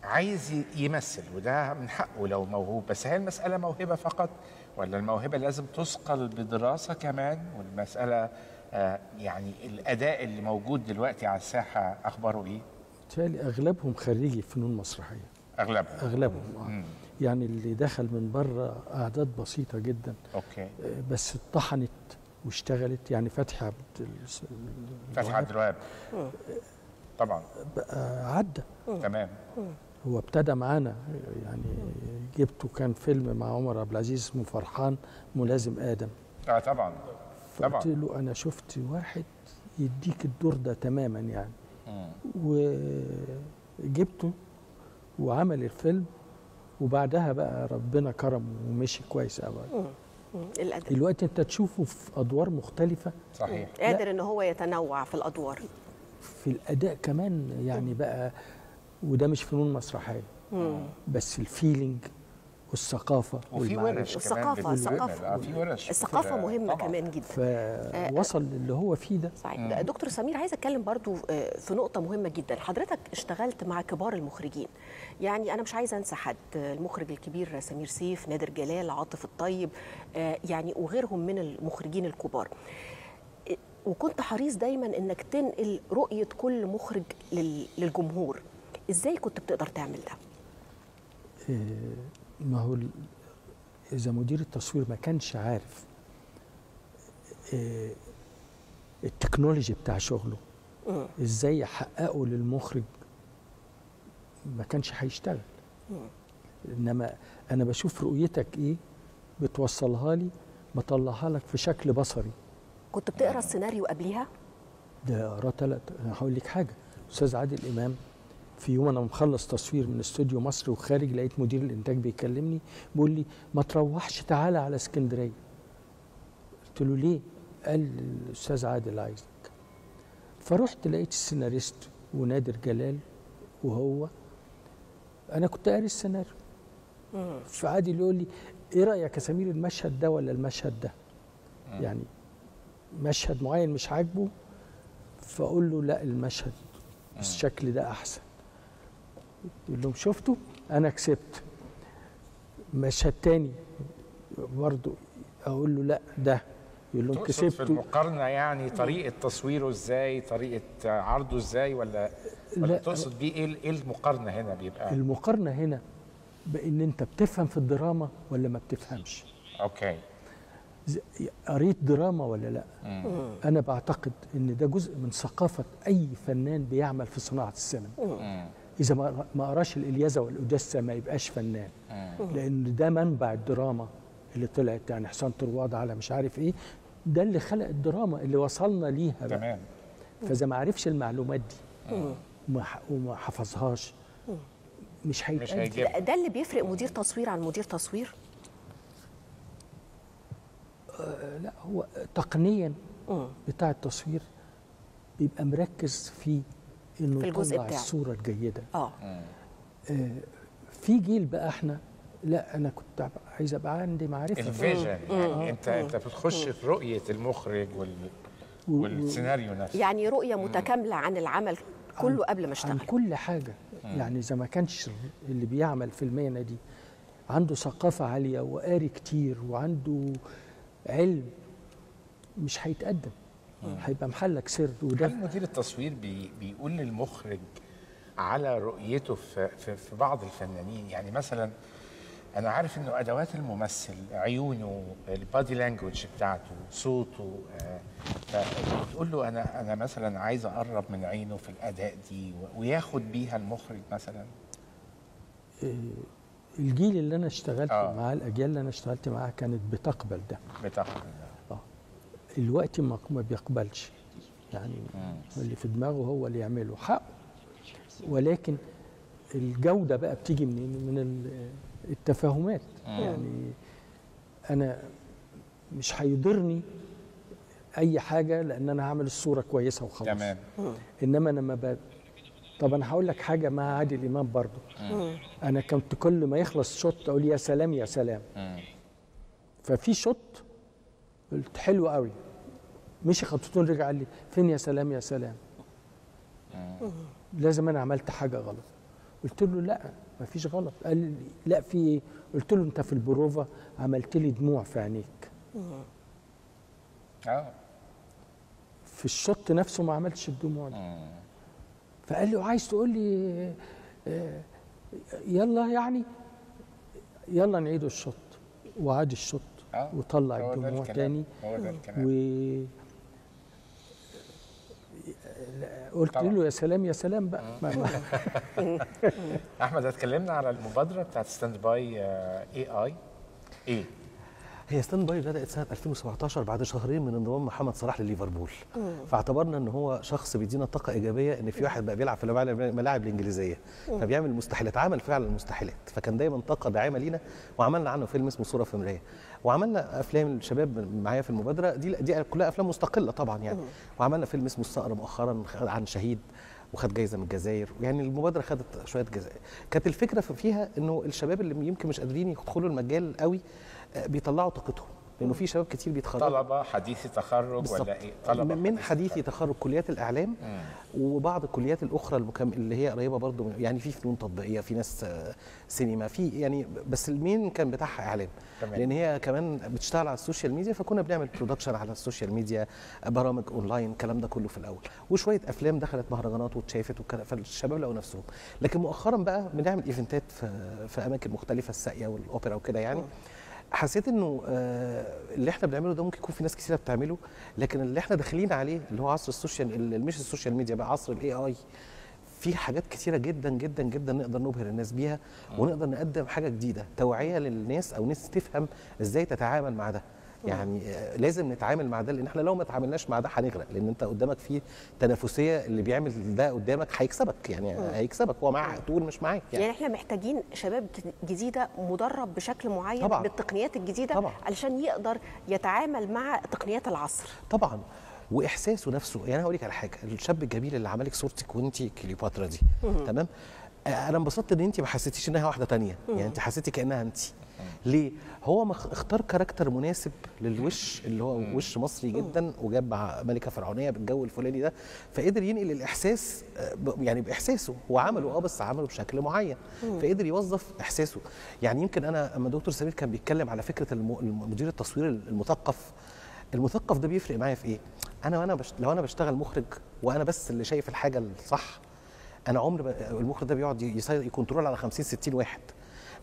عايز يمثل وده من حقه لو موهوب بس هي المسألة موهبة فقط ولا الموهبة لازم تثقل بدراسة كمان؟ والمسألة آه، يعني الأداء اللي موجود دلوقتي على الساحة أخباره إيه؟ بالتالي أغلبهم خريجي فنون مسرحية. اغلبها أغلبهم آه. يعني اللي دخل من بره أعداد بسيطة جدا. أوكي. آه، بس اتطحنت واشتغلت يعني فتحي عبد فتحي عبد الوهاب. طبعا. بقى عدى. تمام. هو ابتدى معانا يعني جبته كان فيلم مع عمر عبد العزيز اسمه فرحان ملازم آدم. آه طبعا. طبعا. فقلت له أنا شفت واحد يديك الدور ده تماما يعني. وجبته وعمل الفيلم وبعدها بقى ربنا كرمه ومشي كويس قوي مم. الأداء دلوقتي انت تشوفه في أدوار مختلفة. صحيح. قادر إن هو يتنوع في الأدوار. في الأداء كمان يعني بقى وده مش فنون مسرحية. بس ال feeling والثقافة وفي. ورش بتتعمل. الثقافة. آه، في ورش الثقافة. مهمة طبعاً. كمان جدا. فوصل للي هو فيه ده. صحيح. دكتور سمير عايزه أتكلم برضو آه، في نقطة مهمة جدا. حضرتك اشتغلت مع كبار المخرجين. يعني أنا مش عايزة أنسى حد. آه، المخرج الكبير سمير سيف نادر جلال عاطف الطيب آه، يعني وغيرهم من المخرجين الكبار. آه، وكنت حريص دايما إنك تنقل رؤية كل مخرج لل- للجمهور. إزاي كنت بتقدر تعمل ده؟ ما هو إذا مدير التصوير ما كانش عارف آه، التكنولوجي بتاع شغله مم. إزاي يحققه للمخرج ما كانش هيشتغل. إنما أنا بشوف رؤيتك إيه؟ بتوصلها لي بطلعها لك في شكل بصري. كنت بتقرأ السيناريو قبليها؟ ده قرا تلات أنا هقول لك حاجة. أستاذ عادل إمام في يوم أنا مخلص تصوير من استوديو مصر وخارج لقيت مدير الإنتاج بيكلمني بيقول لي ما تروحش تعالى على اسكندرية. قلت له ليه؟ قال الأستاذ عادل عايزك. فرحت لقيت السيناريست ونادر جلال وهو. أنا كنت قاري السيناريو. فعادل يقول لي إيه رأيك يا سمير المشهد ده ولا المشهد ده؟ يعني مشهد معين مش عاجبه فأقول له لا المشهد بالشكل ده أحسن. يقول لهم شفتوا أنا كسبت. مشهد تاني برضه أقول له لا ده يقول لهم تقصد في المقارنة يعني طريقة تصويره إزاي طريقة عرضه إزاي ولا ولا لا. تقصد بيه إيه إيه المقارنة هنا بيبقى؟ المقارنة هنا بإن أنت بتفهم في الدراما ولا ما بتفهمش. okay. قريت دراما ولا لا؟ أنا بعتقد إن ده جزء من ثقافة أي فنان بيعمل في صناعة السينما. إذا ما ما قراش الإلياذة والاوديسا ما يبقاش فنان. لأن ده منبع الدراما اللي طلعت يعني حصان طروادة على مش عارف إيه. ده اللي خلق الدراما اللي وصلنا ليها بقى. تمام. فإذا ما عرفش المعلومات دي وما ح- وما حفظهاش مش مش هيجيب. ده, اللي بيفرق مدير تصوير عن مدير تصوير؟ لا هو تقنيا. بتاع التصوير بيبقى مركز في إنه في الجزء يطلع بتاعه. الصورة الجيدة. آه. آه، في جيل بقى إحنا لا أنا كنت عايز أبقى عندي معرفة. الفيجن يعني أنت أنت بتخش في رؤية المخرج وال والسيناريو نفسه. يعني رؤية متكاملة عن العمل كله قبل ما عن اشتغل. كل حاجة. يعني إذا ما كانش اللي بيعمل في المهنة دي عنده ثقافة عالية وقاري كتير وعنده علم مش هيتقدم. هيبقى محلك سر وده. هل مدير التصوير بي بيقول للمخرج على رؤيته في, في, في بعض الفنانين؟ يعني مثلا أنا عارف إنه أدوات الممثل عيونه البادي لانجوج بتاعته صوته آه، فبتقول له أنا أنا مثلا عايز أقرب من عينه في الأداء دي وياخد بيها المخرج مثلا؟ الجيل اللي أنا اشتغلت آه. معاه الأجيال اللي أنا اشتغلت معاها كانت بتقبل ده. بتاخد الوقت ما بيقبلش. يعني اللي في دماغه هو اللي يعمله. حقه. ولكن الجودة بقى بتيجي منين من ال- التفاهمات. يعني أنا مش هيضرني أي حاجة لأن أنا هعمل الصورة كويسة وخلاص. تمام. إنما أنا ما ب... طب أنا هقول لك حاجة مع عادل إمام برضو أنا كنت كل ما يخلص شوت أقول يا سلام يا سلام. ففي شوت قلت حلو قوي. مشي خطوتين رجع قال لي فين يا سلام يا سلام؟ لازم أنا عملت حاجة غلط. قلت له لا مفيش غلط. قال لي لا في إيه؟ قلت له انت في البروفا عملت لي دموع في عينيك. آه. في ال shot نفسه ما عملتش الدموع دي فقال لي وعايز تقول لي آه، يلا يعني يلا نعيد ال shot وعاد ال shot آه، وطلع ده الدموع الكلام، تاني. و قلت طبعا. له يا سلام يا سلام بقى. ما ما أحمد اتكلمنا على المبادرة بتاعت stand by AI إيه هي stand by بدأت سنة 2017 بعد شهرين من انضمام محمد صلاح لليفربول. فاعتبرنا إن هو شخص بيدينا طاقة إيجابية إن في واحد بقى بيلعب في الملاعب الإنجليزية. فبيعمل مستحيلات عمل فعلا المستحيلات فكان دايما طاقة داعمة لينا وعملنا عنه فيلم اسمه صورة في مرايه وعملنا أفلام الشباب معايا في المبادرة. دي دي كلها أفلام مستقلة طبعا يعني. وعملنا فيلم اسمه الصقر مؤخرا عن شهيد وخد جايزة من الجزائر. يعني المبادرة خدت شوية جوايز كانت الفكرة في- فيها إنه الشباب اللي يمكن مش قادرين يدخلوا المجال قوي بيطلعوا طاقتهم لأنه في شباب كتير بيتخرجوا. طلبة حديثي تخرج ولا إيه؟ طلبة من حديثي تخرج. كليات الإعلام وبعض الكليات الأخرى المكم... اللي هي قريبة برضو يعني في فنون تطبيقية في ناس آه، سينما في يعني بس ال main كان بتاعها إعلام. تمام. لأن هي كمان بتشتغل على ال social media فكنا بنعمل production على ال social media برامج اونلاين الكلام ده كله في الأول. وشوية أفلام دخلت مهرجانات واتشافت وكده فالشباب لقوا نفسهم. لكن مؤخرا بقى بنعمل event ات في في أماكن مختلفة الساقية والأوبرا وكده يعني. حسيت إنه آه، اللي إحنا بنعمله ده ممكن يكون في ناس كثيره بتعمله لكن اللي إحنا داخلين عليه اللي هو عصر ال social مش ال social media بقى عصر ال AI في حاجات كثيره جدا جدا جدا نقدر نبهر الناس بيها ونقدر نقدم حاجة جديدة توعية للناس أو ناس تفهم إزاي تتعامل مع ده. يعني آه، لازم نتعامل مع ده لأن إحنا لو ما تعاملناش مع ده هنغرق لأن أنت قدامك في تنافسية اللي بيعمل ده قدامك هيكسبك يعني هيكسبك هو معاه طول مش معاك يعني. يعني إحنا محتاجين شباب جديدة مدرب بشكل معين طبعاً. بالتقنيات الجديدة طبعاً. علشان يقدر يتعامل مع تقنيات العصر. طبعا. وإحساسه نفسه يعني أنا هقول لك على حاجة الشاب الجميل اللي عملك صورتك وانت كليوباترا دي تمام؟ آه، أنا انبسطت إن انت ما حسيتيش إنها واحدة تانية يعني انت حسيتي كأنها انت ليه؟ هو اختار character مناسب للوش اللي هو وش مصري جدا وجاب ملكة فرعونية بالجو الفلاني ده فقدر ينقل الإحساس آه، يعني بإحساسه هو عمله آه بس عمله بشكل معين فقدر يوظف إحساسه. يعني يمكن أنا أما دكتور سمير كان بيتكلم على فكرة مدير التصوير المثقف. المثقف ده بيفرق معايا في إيه؟ أنا وأنا بش... لو أنا بشتغل مخرج وأنا بس اللي شايف الحاجة الصح أنا عمر ب... المخرج ده بيقعد يسيطر ي control على 50 60 واحد.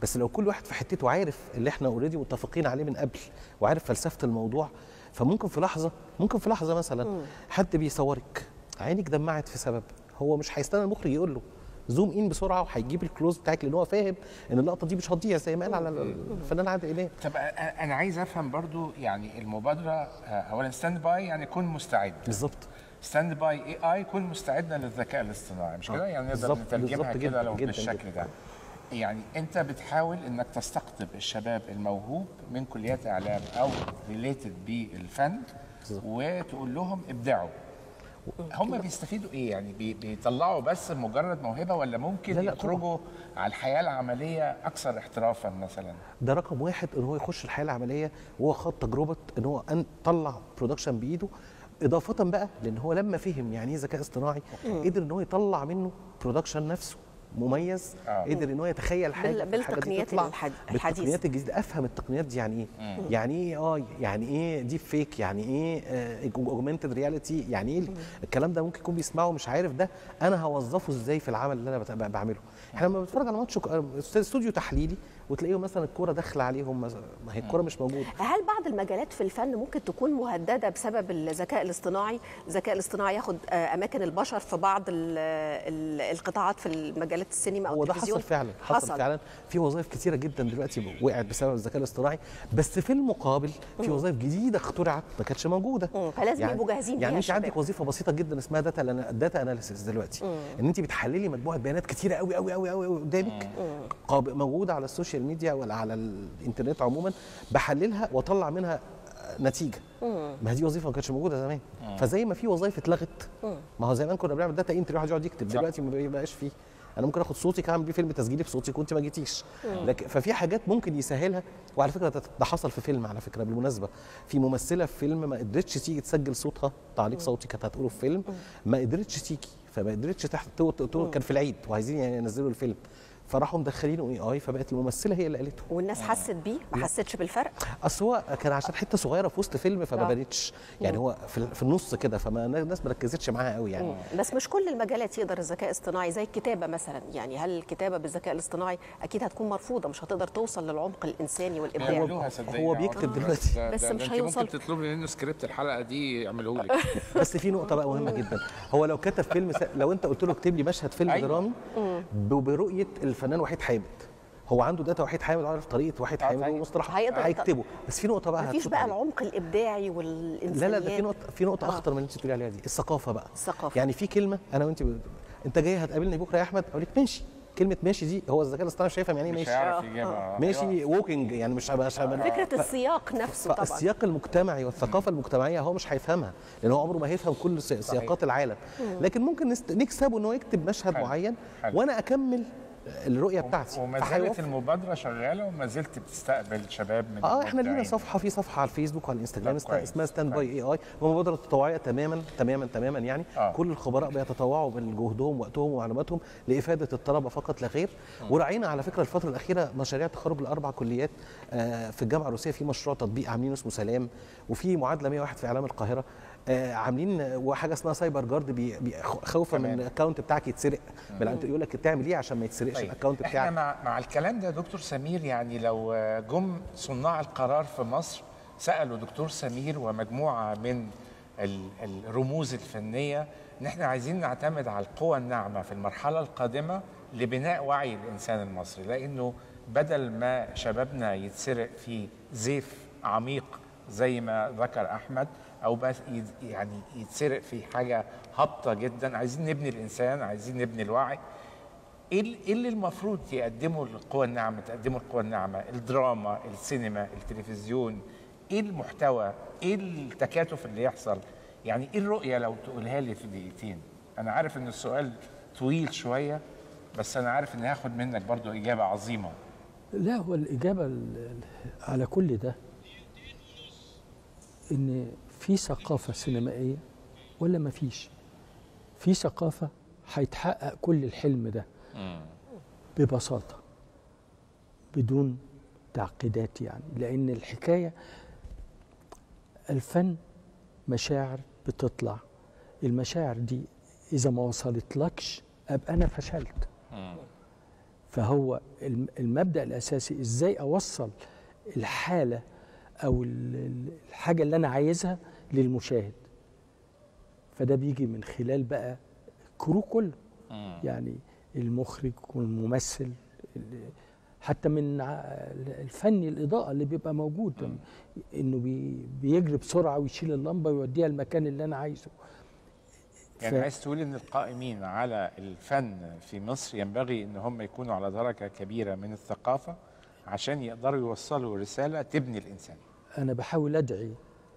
بس لو كل واحد في حتته عارف اللي إحنا already متفقين عليه من قبل وعارف فلسفة الموضوع فممكن في لحظة ممكن في لحظة مثلا حد بيصورك عينك دمعت في سبب هو مش هيستنى المخرج يقول له. zoom in بسرعة وهيجيب ال close بتاعك لأن هو فاهم إن اللقطة دي مش هتضيع زي ما قال على الفنان عادل امام طب أنا عايز أفهم برضو يعني المبادره آه، اولا stand by يعني كون مستعد. بالظبط. stand by AI كون مستعدا للذكاء الاصطناعي مش كده؟ يعني نقدر نترجمها كده لو بالشكل ده. يعني انت بتحاول انك تستقطب الشباب الموهوب من كليات إعلام أو related بالفن وتقول لهم ابدعوا. هم بيستفيدوا إيه يعني؟ بي- بيطلعوا بس مجرد موهبة ولا ممكن لا، لا، يخرجوا على الحياة العملية أكثر احترافا مثلا؟ ده رقم واحد إن هو يخش الحياة العملية وهو خد تجربة إن هو أن طلع production بإيده إضافة بقى لإن هو لما فهم يعني إيه ذكاء اصطناعي قدر إن هو يطلع منه production نفسه. مميز آه. قدر إن هو يتخيل حاجة بالتقنيات تطلع الحد- الحديثة. بالتقنيات الجديدة. أفهم التقنيات دي يعني إيه؟ يعني إيه آه يعني إيه deepfake يعني إيه augmented reality يعني إيه الكلام ده ممكن يكون بيسمعه مش عارف ده أنا هوظفه إزاي في العمل اللي أنا بعمله. إحنا لما بنتفرج على ماتش ك- ستوديو تحليلي وتلاقيهم مثلا الكورة داخلة عليهم مثلا. ما هي الكورة مش موجودة. هل بعض المجالات في الفن ممكن تكون مهددة بسبب الذكاء الاصطناعي؟ الذكاء الاصطناعي ياخد آه، أماكن البشر في بعض ال- ال- القطاعات في مجالات السينما أو هو ده التلفزيون؟ حصل فعلا حصل, حصل. فعلا. في وظائف كتيرة جدا دلوقتي وقعت بسبب الذكاء الاصطناعي بس في المقابل في وظائف جديدة اخترعت ما كانتش موجودة. فلازم يبقوا جاهزين يعني انت عندك. وظيفة بسيطة جدا اسمها data data analysis دلوقتي. إن أنت بتحللي مجموعة بيانات كتيرة قوي قوي قوي قوي قدامك موجودة على السوشيال ميديا ولا على الإنترنت عموما بحللها وأطلع منها نتيجة. ما هي دي وظيفة ما كانتش موجودة زمان. فزي ما في وظائف اتلغت. ما هو زمان كنا بنعمل data entry واحد يقعد يكتب. دلوقتي ما بيبقاش فيه. أنا ممكن آخد صوتك أعمل بيه فيلم تسجيلي بصوتك وأنت ما جيتيش. لكن ففي حاجات ممكن يسهلها. وعلى فكرة ده ده حصل في فيلم على فكرة بالمناسبة. في ممثلة في فيلم ما قدرتش تيجي تسجل صوتها تعليق صوتي كانت هتقوله في فيلم. ما قدرتش تيجي فما قدرتش تحت كان في العيد وعايزين يعني ينزلوا الفيلم. فراحوا مدخلينه AI فبقت الممثلة هي اللي قالته والناس حست بيه؟ ما حستش بالفرق؟ أصل هو كان عشان حتة صغيرة في وسط فيلم فما آه. punch يعني هو في, في النص كده فما الناس ما ركزتش معاها قوي يعني. بس مش كل المجالات يقدر الذكاء الاصطناعي زي الكتابة مثلا. يعني هل الكتابة بالذكاء الاصطناعي أكيد هتكون مرفوضة مش هتقدر توصل للعمق الإنساني والابداع صدقني هو بيكتب. دلوقتي. ده- بس ده- مش هيوصل. ممكن تطلبي منه سكريبت الحلقة دي يعمله لك. بس في نقطة بقى مهمة جدا. هو لو كتب فيلم. لو انت قلت له اكتب لي مشهد فيلم أيوة. درامي ب- برؤية الفنان وحيد حامد هو عنده data وحيد حامد عارف طريقة وحيد آه، حامد طيب. ومصطلح هيكتبه بس في نقطة بقى مفيش بقى. العمق الإبداعي لا والانسانيات لا ده في نقطه في نقطة آه. أخطر من اللي أنت بتقولي عليها دي الثقافة بقى الثقافة. يعني في كلمة أنا وأنت ب... أنت جاي هتقابلني بكرة يا أحمد أقول لك ماشي كلمة ماشي دي هو الذكاء الاصطناعي مش هيفهم يعني إيه مش ماشي هيعرف يجيبها ماشي walking يعني مش هبقى مش هبقى- فكرة السياق نفسه طبعا فالسياق المجتمعي والثقافة المجتمعية هو مش هيفهمها لأن هو عمره ما هيفهم كل سي- سياقات العالم لكن ممكن. نكسبه إن هو يكتب مشهد. معين. وأنا أكمل الرؤية بتاعتي وما زالت. المبادرة شغالة وما زلت بتستقبل شباب من آه إحنا لينا المبدعين. صفحة في صفحة على الفيسبوك وعلى الإنستجرام كويس. اسمها stand by AI ومبادرة تطوعيه تماما تماما تماما يعني آه. كل الخبراء بيتطوعوا من جهدهم وقتهم ومعلوماتهم لإفادة الطلبة فقط لا غير وراعينا على فكرة الفترة الأخيرة مشاريع تخرج الاربع كليات آه، في الجامعة الروسية في مشروع تطبيق عاملينه اسمه سلام وفي معادلة 101 في إعلام القاهرة عاملين آه، وحاجه اسمها Cyber Guard خوفا من. ال account بتاعك يتسرق. يقول لك تعمل إيه عشان ما يتسرقش طيب. ال account إحنا بتاعك؟ مع مع الكلام ده دكتور سمير يعني لو جم صناع القرار في مصر سألوا دكتور سمير ومجموعة من ال- الرموز الفنية ان إحنا عايزين نعتمد على القوى الناعمة في المرحلة القادمة لبناء وعي الإنسان المصري لأنه بدل ما شبابنا يتسرق في زيف عميق زي ما ذكر أحمد أو بس يعني يتسرق في حاجة هابطة جدا. عايزين نبني الإنسان عايزين نبني الوعي. إيه إيه اللي المفروض يقدمه القوى الناعمه تقدمه القوى الناعمه الدراما السينما التلفزيون. إيه المحتوى؟ إيه التكاتف اللي يحصل؟ يعني إيه الرؤية لو تقولها لي في دقيقتين؟ أنا عارف إن السؤال طويل شوية بس أنا عارف إن هاخد منك برضو إجابة عظيمة. لا هو الإجابة ال- ال- على كل ده إن في ثقافة سينمائية ولا ما فيش؟ في ثقافة هيتحقق كل الحلم ده ببساطة بدون تعقيدات يعني لأن الحكاية الفن مشاعر بتطلع. المشاعر دي إذا ما وصلتلكش أبقى أنا فشلت. فهو الم- المبدأ الأساسي إزاي أوصل الحالة أو ال- ال- الحاجة اللي أنا عايزها للمشاهد. فده بيجي من خلال بقى الكرو كله. يعني المخرج والممثل ال- حتى من الفني الإضاءة اللي بيبقى موجود. إنه بي بيجري بسرعة ويشيل اللمبة ويوديها المكان اللي أنا عايزه. يعني ف- عايز تقول إن القائمين على الفن في مصر ينبغي إن هم يكونوا على درجة كبيرة من الثقافة عشان يقدروا يوصلوا رسالة تبني الإنسان. أنا بحاول أدعي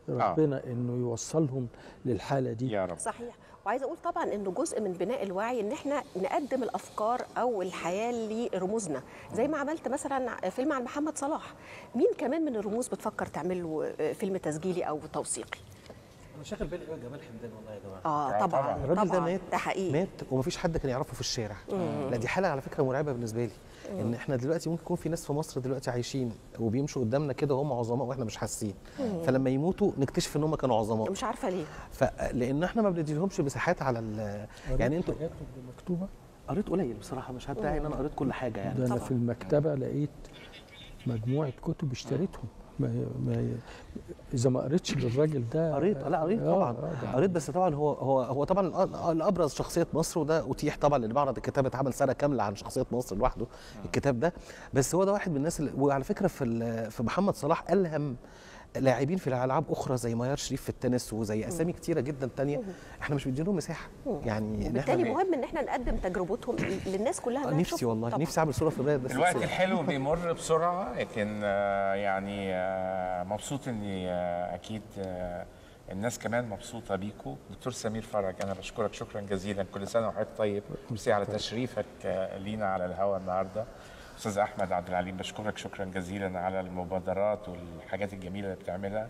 ربنا إنه يوصلهم للحالة دي. يا رب. صحيح. وعايزة أقول طبعا إنه جزء من بناء الوعي إن إحنا نقدم الأفكار أو الحياة لرموزنا. زي ما عملت مثلا فيلم عن محمد صلاح. مين كمان من الرموز بتفكر تعمل له فيلم تسجيلي أو توثيقي؟ أنا شاغل بالي قوي جمال حمدان والله يا جماعة. آه آه، طبعا. طبعاً. الراجل ده مات ده حقيقي. مات ومفيش حد كان يعرفه في الشارع. لا دي حالة على فكرة مرعبة بالنسبة لي. إن إحنا دلوقتي ممكن يكون في ناس في مصر دلوقتي عايشين وبيمشوا قدامنا كده وهم عظماء وإحنا مش حاسين. فلما يموتوا نكتشف إن هم كانوا عظماء. مش عارفة ليه. فلان إحنا ما بنديلهمش مساحات على ال- يعني أنتوا مكتوبة؟ قريت قليل بصراحة مش هدعي إن أنا قريت كل حاجة يعني. ده أنا طبعاً. في المكتبة لقيت مجموعة كتب اشتريتهم. ما ما إذا ما قريتش للراجل ده قريت؟ لا قريت آه، طبعا. آه، قريت بس طبعا هو هو هو طبعا الأبرز شخصية مصر وده أتيح طبعا لأن معرض الكتاب اتعمل سنة كاملة عن شخصية مصر لوحده الكتاب ده. بس هو ده واحد من الناس اللي وعلى فكرة في ال- في محمد صلاح ألهم لاعبين في الألعاب أخرى زي ميار شريف في التنس وزي أسامي كتيرة جدا تانية إحنا مش مدينهم مساحة. يعني وبالتالي مهم إن إحنا نقدم تجربتهم للناس كلها نفسي. والله طبعاً. نفسي أعمل صورة في بدايه بس الوقت الحلو بيمر بسرعة لكن آه، يعني آه، مبسوط إني آه، أكيد الناس كمان مبسوطة بيكو. دكتور سمير فرج أنا بشكرك شكرا جزيلا. كل سنة وحضرتك طيب. ميرسي على تشريفك لينا على الهواء النهارده. أستاذ أحمد عبد العليم بشكرك شكرا جزيلا على المبادرات والحاجات الجميلة اللي بتعملها.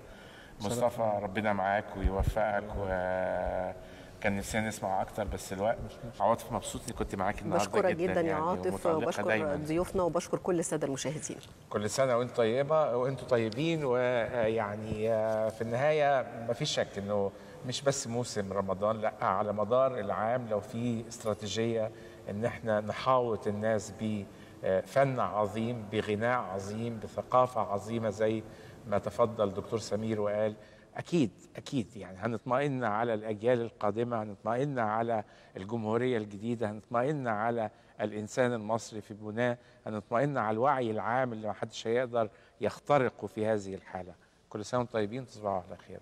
مصطفى ربنا معاك ويوفقك وكان نفسنا نسمع أكتر بس الوقت عواطف مبسوط إني كنت معاك النهارده بشكرك جدا, يا يعني عاطف ومتألقة وبشكر دايماً. ضيوفنا وبشكر كل السادة المشاهدين. كل سنة وأنت طيبة وأنتم طيبين ويعني في النهاية ما فيش شك إنه مش بس موسم رمضان لأ على مدار العام لو في استراتيجية إن إحنا نحاوط الناس بفن عظيم بغناء عظيم بثقافة عظيمة زي ما تفضل دكتور سمير وقال. أكيد أكيد يعني هنطمئن على الأجيال القادمة هنطمئن على الجمهورية الجديدة هنطمئن على الإنسان المصري في بناه هنطمئن على الوعي العام اللي ما حدش هيقدر يخترقه في هذه الحالة. كل سنة وأنتم طيبين تصبحوا على خير.